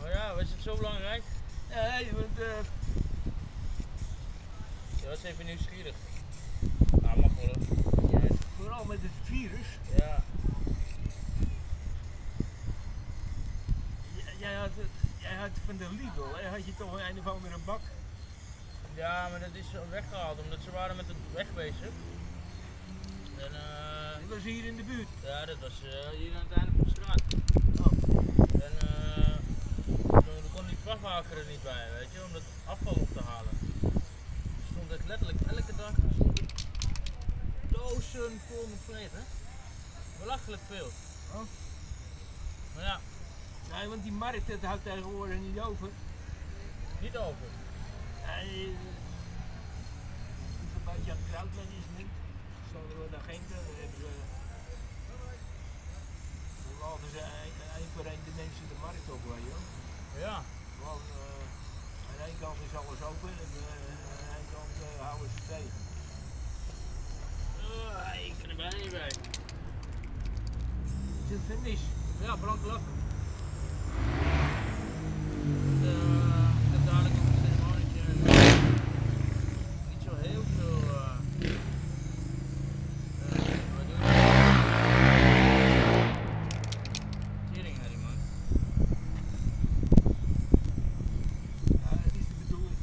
Maar ja, was het zo belangrijk? Nee, want eh, Je was even nieuwsgierig. Nou, mag wel. hoor. Ja. vooral met het virus. Ja. J- Jij had, het- jij had van de Lidl, hè, had je toch een of andere bak. ja, maar dat is weggehaald omdat ze waren met de weg bezig. En eh. Dat was hier in de buurt. Ja, dat was eh, hier aan het einde van de straat. En eh toen kon die vrachtwagen er niet bij, weet je, om dat afval op te halen. Er stond echt letterlijk elke dag stond dozen vol met hè? Belachelijk veel. Oh. Maar ja, Nee, want die markt dat houdt tegenwoordig niet over. niet over. Nee, Zullen we de agenten, dan hebben ze... Dan laten ze één één voor één de mensen de markt op, weet je wel. Ja, Want eh, aan één kant is alles open en eh, aan de andere kant eh, houden ze tegen. uh, ik kan er bijna niet bij. Is het finish? Ja, brandlak. De, de dadelijk op het ceremonietje. eh, Niet zo heel veel. eh eh, wat doen we? Tering naar die man. Ja, dat is de bedoeling.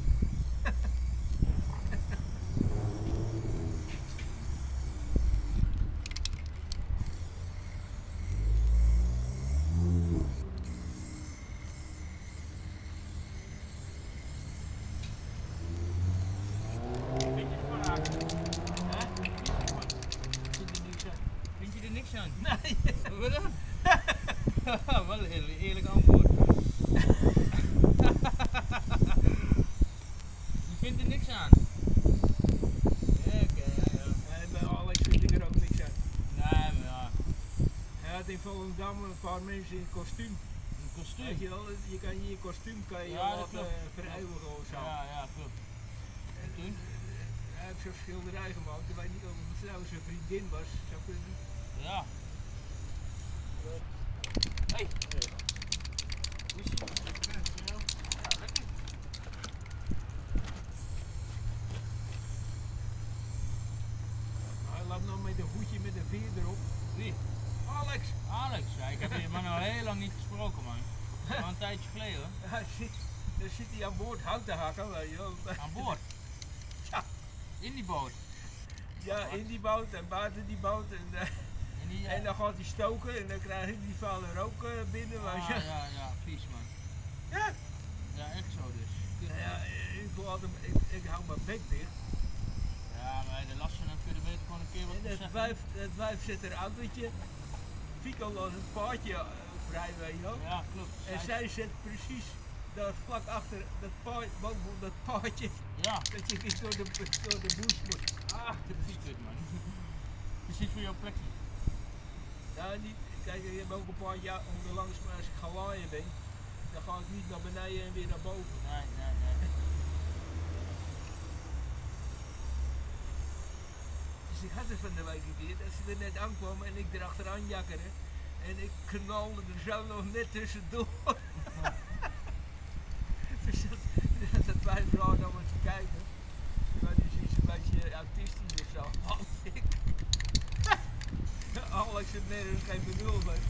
Nee. Wat dan? Wel een heel eerlijk antwoord. Je vindt er niks aan. Ja, oké, ja, ja. En bij Alex vind ik er ook niks aan. Nee, maar ja. Hij Volendam een paar mensen in kostuum. Een kostuum. Weet je wel, je kan je kostuum kan je Ja, dat laten klopt. eh, vereeuwigen of zo. Ja, ja, klopt. En toen? Hij heeft zo'n schilderij gemaakt. Ik weet niet of het trouwens zijn vriendin was. Zou kunnen. Ja. Hey. Hoe is het? Ja, lekker. Hij loopt nog met een hoedje met een veer erop. Wie? Alex! Alex, ja, ik heb je maar nou heel lang niet gesproken, man. Al een tijdje geleden hoor. Hij zit, dan zit hij aan boord hout te hakken, weet je wel. Aan boord? Ja. In die boot? Ja, in die boot en buiten die boot. En, eh, En, die, en dan gaat hij stoken en dan krijg je die vuile rook eh, binnen, Ah, ja, ja, vies man. Ja. Ja, echt zo dus. Ja, ik, ik, ik hou mijn bek dicht. Ja, maar de last van hem kun je er beter gewoon een keer wat En het wijf, het wijf zet er autootje. Fico laat het paardje eh, vrij, weet je wel. Ja, klopt. En Zij- zij zet precies daar vlak achter dat paard, boven op dat paardje. Ja. Dat je niet door de, door de bush moet. Ah, dat is kut man. Precies voor jouw plekje. Ja, niet, kijk, je hebt ook een paar jaar onderlangs, maar als ik ga laaien ben, dan ga ik niet naar beneden en weer naar boven. Nee, nee, nee. Dus ik had het van de week keer, dat ze er net aankwam en ik erachteraan jakkerde. En ik knalde er zo nog net tussendoor. dus wij vrouwen dan maar te kijken. Maar die is iets een beetje autistisch of zo. Had ik. Alex heeft nergens geen benul mee.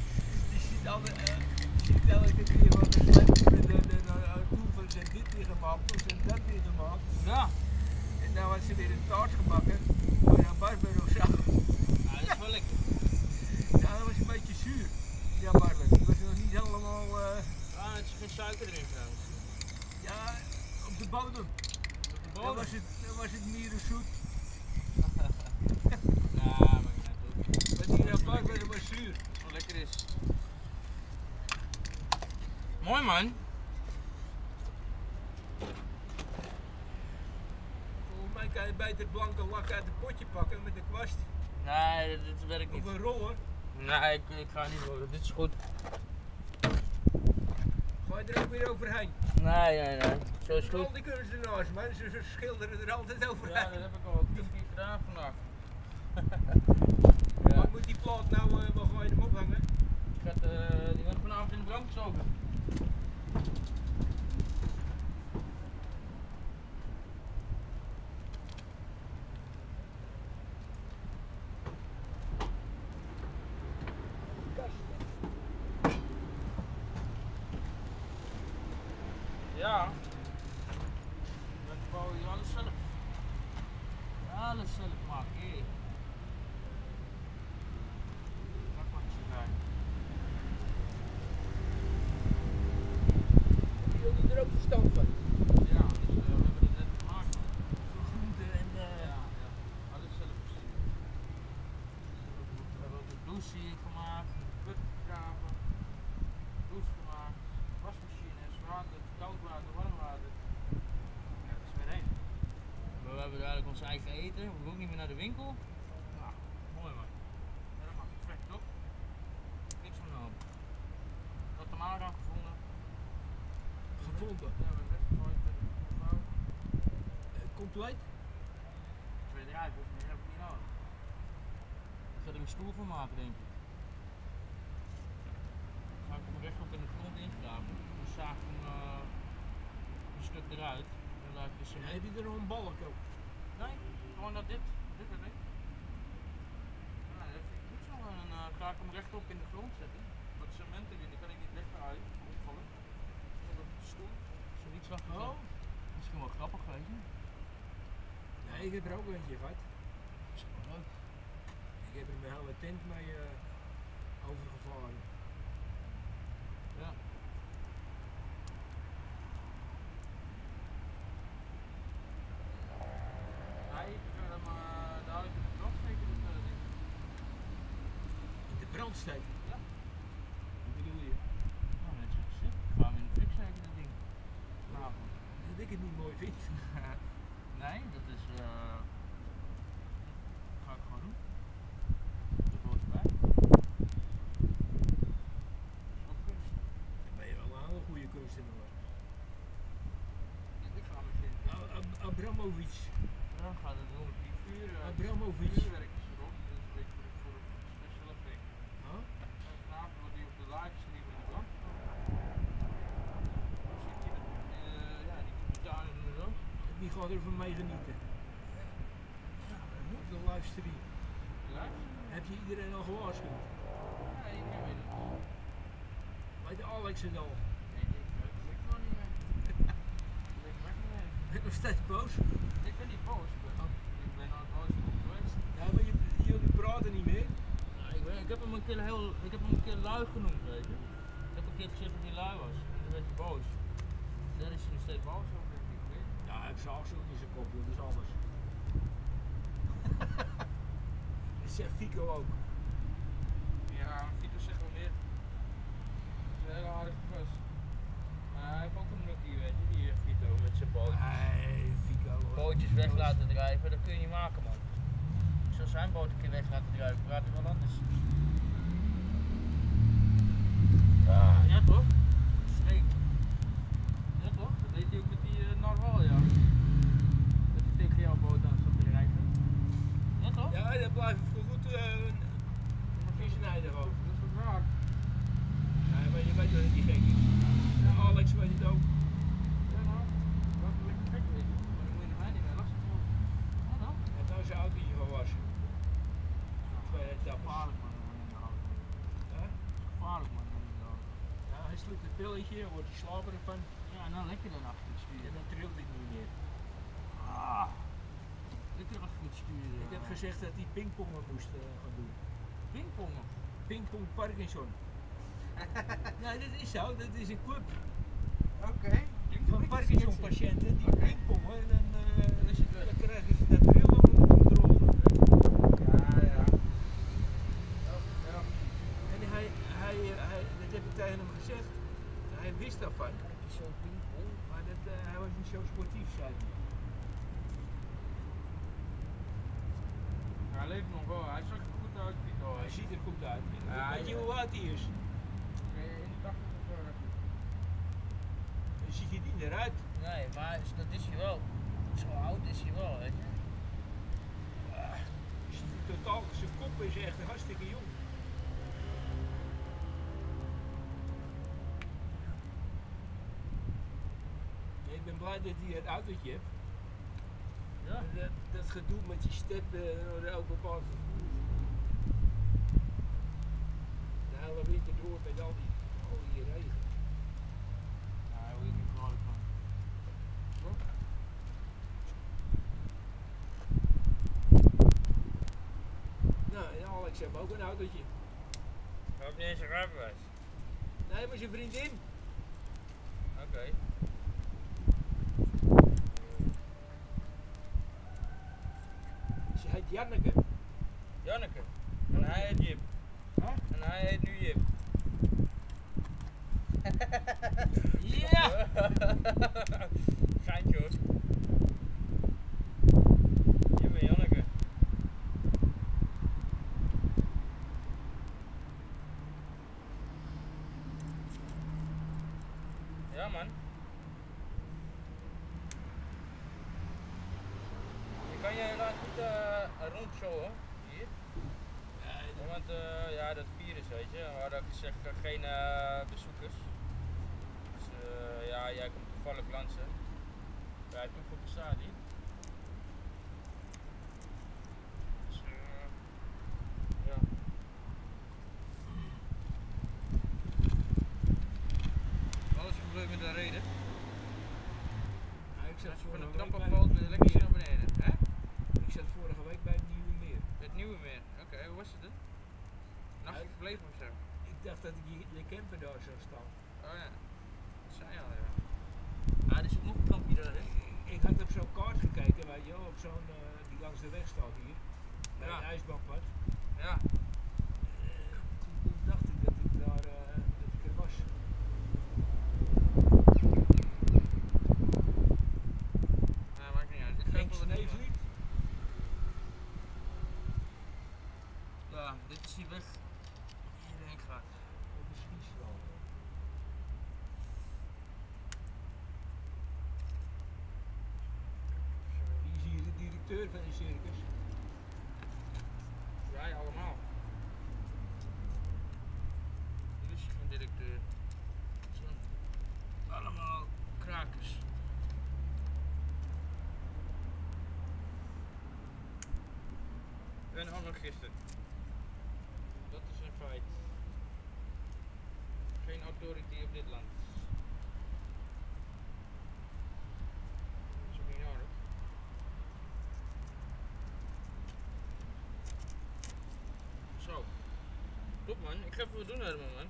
Die ziet, alle, eh, die ziet elke keer wat er met de, de, de, zijn dit weer gemaakt, of zijn dat weer gemaakt. Ja. En nou had ze weer een taart gebakken, maar een barber of zo. Ja, dat is wel lekker. Ja, dat was een beetje zuur. Ja, barber. Die was nog niet helemaal, eh, Ah, het is geen suiker erin trouwens. ja, op de bodem. Op de Dan bodem? was het, dan was het mierenzoet. Ja, maar niet uit. Maar die zuur. Als het wel lekker is. Mooi man. Volgens mij kan je beter blanke lak uit het potje pakken met een kwast. Nee, dat, dat werkt Of niet. een roller. Nee, ik, ik ga niet rollen. Dit is goed. Ga je er ook weer overheen. Nee, nee, nee. Zo is goed. Al die kunstenaars, man. Ze, ze schilderen er altijd Ja, overheen. dat heb ik al tien keer gedaan vandaag. Wat moet die plaat nou, uh, waar ga je hem ophangen? Die, gaat, eh, die wordt vanavond in de brand gestoken. Ja. Dat bouw je alles zelf. Alles zelf maken, hé. Daar komt je bij. Die hadden er ook verstand van. Ja, dus eh, we hebben het net gemaakt. Voor groenten en... eh, Ja, ja. Alles zelf gezien. We hebben ook een douche hier gemaakt, een putkamer, douche gemaakt, wasmachines, water, koud water, warm water. Ja, dat is weer één. We hebben ons eigen eten, we hoeven ook niet meer naar de winkel. Nou, mooi man. Ja, dat mag perfect toch? Niks van nodig. Dat de maag gevonden. Gevonden. Ja, we hebben best gegooid met een vrouw. eh, compleet. Twee jaar, dus meer heb ik niet nodig. Ik ga er een stoel van maken, denk ik. Dan ga ik hem rechtop in de grond ingraven. Dan zaag ik hem eh, een stuk eruit. Dan laat ik de Heb cement. je er nog een balk op? Gewoon dat dit. Dit erin. Ja, dat vind ik goed zo. En dan eh, ga ik hem rechtop in de grond zetten. Wat cement erin, die kan ik niet weggooien. Opvallen. Op de stoel. Zoiets zag ik wel. Oh. Misschien wel grappig, weet je. Nee, ik heb er ook eentje gehad. Dat is gewoon leuk. Ik heb er mijn hele tent mee eh overgevaren. Nee, ik ga hem eh, daar uit in de brand steken. dit, eh, ding. In de brand? brandsteek. Ja. Wat bedoel je? Nou, net zoals gezegd. Ik ga hem in de fik zeker, dat ding. Vanavond. Dat ik het niet mooi vind. nee, dat is. eh ga ik gewoon doen. Dat hoort erbij. Dat is ook kunst. Dan ben je wel een hele goede kunstenaar. Ja, Ik ga met zin. Ab- Ab- Abramovic. Ja, ga dat doen met die vuur. eh, Abramovic. vuurwerkjes erop. Dat is een beetje voor, voor een special effect. Huh? En vanavond wordt die op de live stream in het land. Dan zit hij met, eh, ja, die Tibetanen doen het gaat ervan mee genieten. Ja, op de livestream. Live? Heb je iedereen al gewaarschuwd? Nee, ik weet het niet. Weet Alex het al? Nee, ik weet het nog niet meer. Ik het niet meer. Ben nog steeds boos? Ik ben niet boos, ik ben nooit boos geweest. Ja, maar je, jullie praten niet meer. Ja, ik, ik heb hem een keer heel, ik heb hem een keer lui genoemd, weet je. Ik heb een keer gezegd dat hij lui was. En toen werd hij boos. Daar is hij nog steeds boos over, hij zijn afzoek in zijn kop, dat is alles. dat zegt Fico ook. Ja, Vito zegt wel meer. Het is een hele aardige gast. Maar hij heeft ook een nukkie, weet je, die Vito met zijn bootjes. Nee, Fico. Bootjes weg laten drijven, dat kun je niet maken, man. Ik zou zijn boot een keer weg laten drijven, praat ik wel anders. Ah, ja toch? Schreek. Ja toch? Dat deed hij ook met die uh, Narwal, ja. Dat hij tegen jouw boot aan zat te drijven. Ja toch? Ja, dat blijft voor goed uh, een vissenijder ook. Dat is toch raar? Nee, maar je weet dat het niet gek is. Ja, Alex weet het ook. Ja nou, dat is lekker gek weet je. Maar dan moet je er mij niet meer lastig voor. Ja dan? En nou is zijn auto hier gewassen. Twee etappes. Gevaarlijk man, dan in de auto. Hè? Gevaarlijk man, dan in de auto. Ja, hij sloeg het pilletje, daar wordt hij slaperig van. Ja, en dan lekker dan achter het En dan trilt hij niet meer. Ah, lekker achter het stuur. Ik heb gezegd dat hij pingpongen moest eh, gaan doen. pingpongen. Pingpong Parkinson. nee, dat is zo, dat is een club Oké. van Parkinson patiënten die pingpongen en dan, dan krijgen ze dat onder controle. Ja, ja. Ja. En hij, hij, eh, hij, dat heb ik tegen hem gezegd. Hij wist daarvan, Heb je zo'n pingpong? maar dat, eh, hij was niet zo sportief, zei hij. Leeft nog wel, hij zag er goed uit, Pico. Hij ziet er goed uit. Ja, Weet je hoe oud hij is? In de 80 of zo. Dan ziet hij niet eruit. Nee, maar dat is hij wel. Zo oud is hij wel, weet je. Je ziet hem totaal, zijn kop is echt hartstikke jong. Ben blij dat hij het autootje hebt. Ja. Dat, dat gedoe met die steppen door de openbaar vervoer. De hele winter door met al die, al die regen. Ja, daar word ik niet vrolijk van. Nou, en Alex heeft ook een autootje. Hij heeft niet eens een rijbewijs. Nee, maar zijn vriendin. Oké. Ze heet Janneke. Janneke. En hij heet Jip. Huh? En hij heet nu Jip. Ja! Geintje hoor. Jip en Janneke. Ja man. Je kan je helaas niet uh, rondshowen hier. Ja, want eh, ja, dat virus weet je, we hadden gezegd eh, geen eh, bezoekers. Dus eh, ja, jij komt toevallig langs hè. Wij doen. Dus eh, ja. Wat is er gebeurd met de reden? Nou, ik zat Als je van vorige de trap week bij- afvalt, ben je lekker naar beneden. Hè? Ik zat vorige week bij het Nieuwe Meer. Het nieuwe meer. Oké, hoe was het dan? Nachtje verbleven of zo? Ik dacht dat ik hier de camper daar zou staan. Oh ja. Dat zei je al, ja. Ah, er zit nog een kampje daar, hè? Ik had op zo'n kaart gekeken, weet je wel, op zo'n, eh, die langs de weg staat hier. Bij Ja. het ijsbaanpad. Ja. Eh, Ja, dit is die weg die hierheen gaat. Op de schietstroom. Wie is hier de directeur van de circus? Wij allemaal. Dit is geen directeur. Het zijn allemaal krakers. En anarchisten. Dat is een feit. Geen autority op dit land. Dat is ook niet nodig. Zo. Top man, ik ga even wat doen Herman man.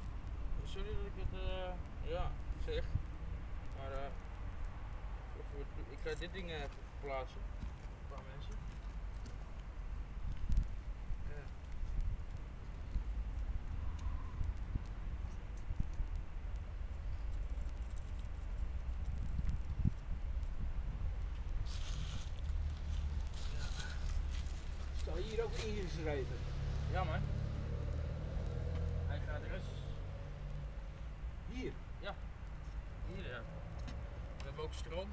Sorry dat ik het eh, ja, zeg. Maar doen. ik ga dit ding eh, even verplaatsen. Een paar mensen. Ja. Ingeschreven? Ja man. Eigen adres. Hier? Ja. Hier ja. We hebben ook stroom.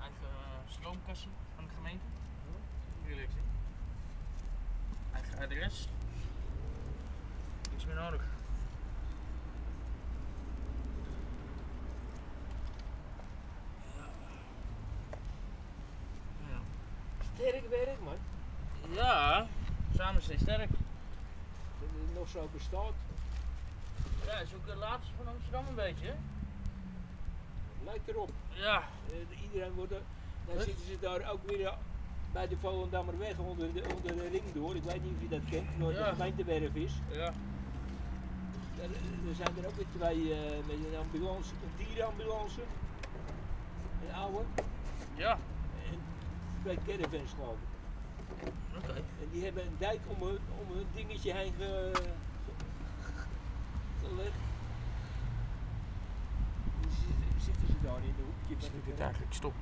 Eigen uh, stroomkassie van de gemeente. Ie. Eigen adres. Niks meer nodig. Ja. Sterk werk man. Ja, samen zijn sterk. Dat het nog zo bestaat. Ja, is ook de laatste van Amsterdam een beetje. hè? Lijkt erop. Ja. Eh, iedereen wordt er, dan zitten ze daar ook weer eh, bij de Volendammerweg onder de, onder de ring door. Ik weet niet of je dat kent, waar Ja. de gemeentewerf is. Ja. Er, er zijn er ook weer twee eh, met een ambulance, een dierenambulance. Een oude. Ja. Twee caravans geloof ik. Oké. En die hebben een dijk om hun, om hun dingetje heen ge, gelegd. Dus zitten- ze daar in de hoekje van de eigenlijk stop.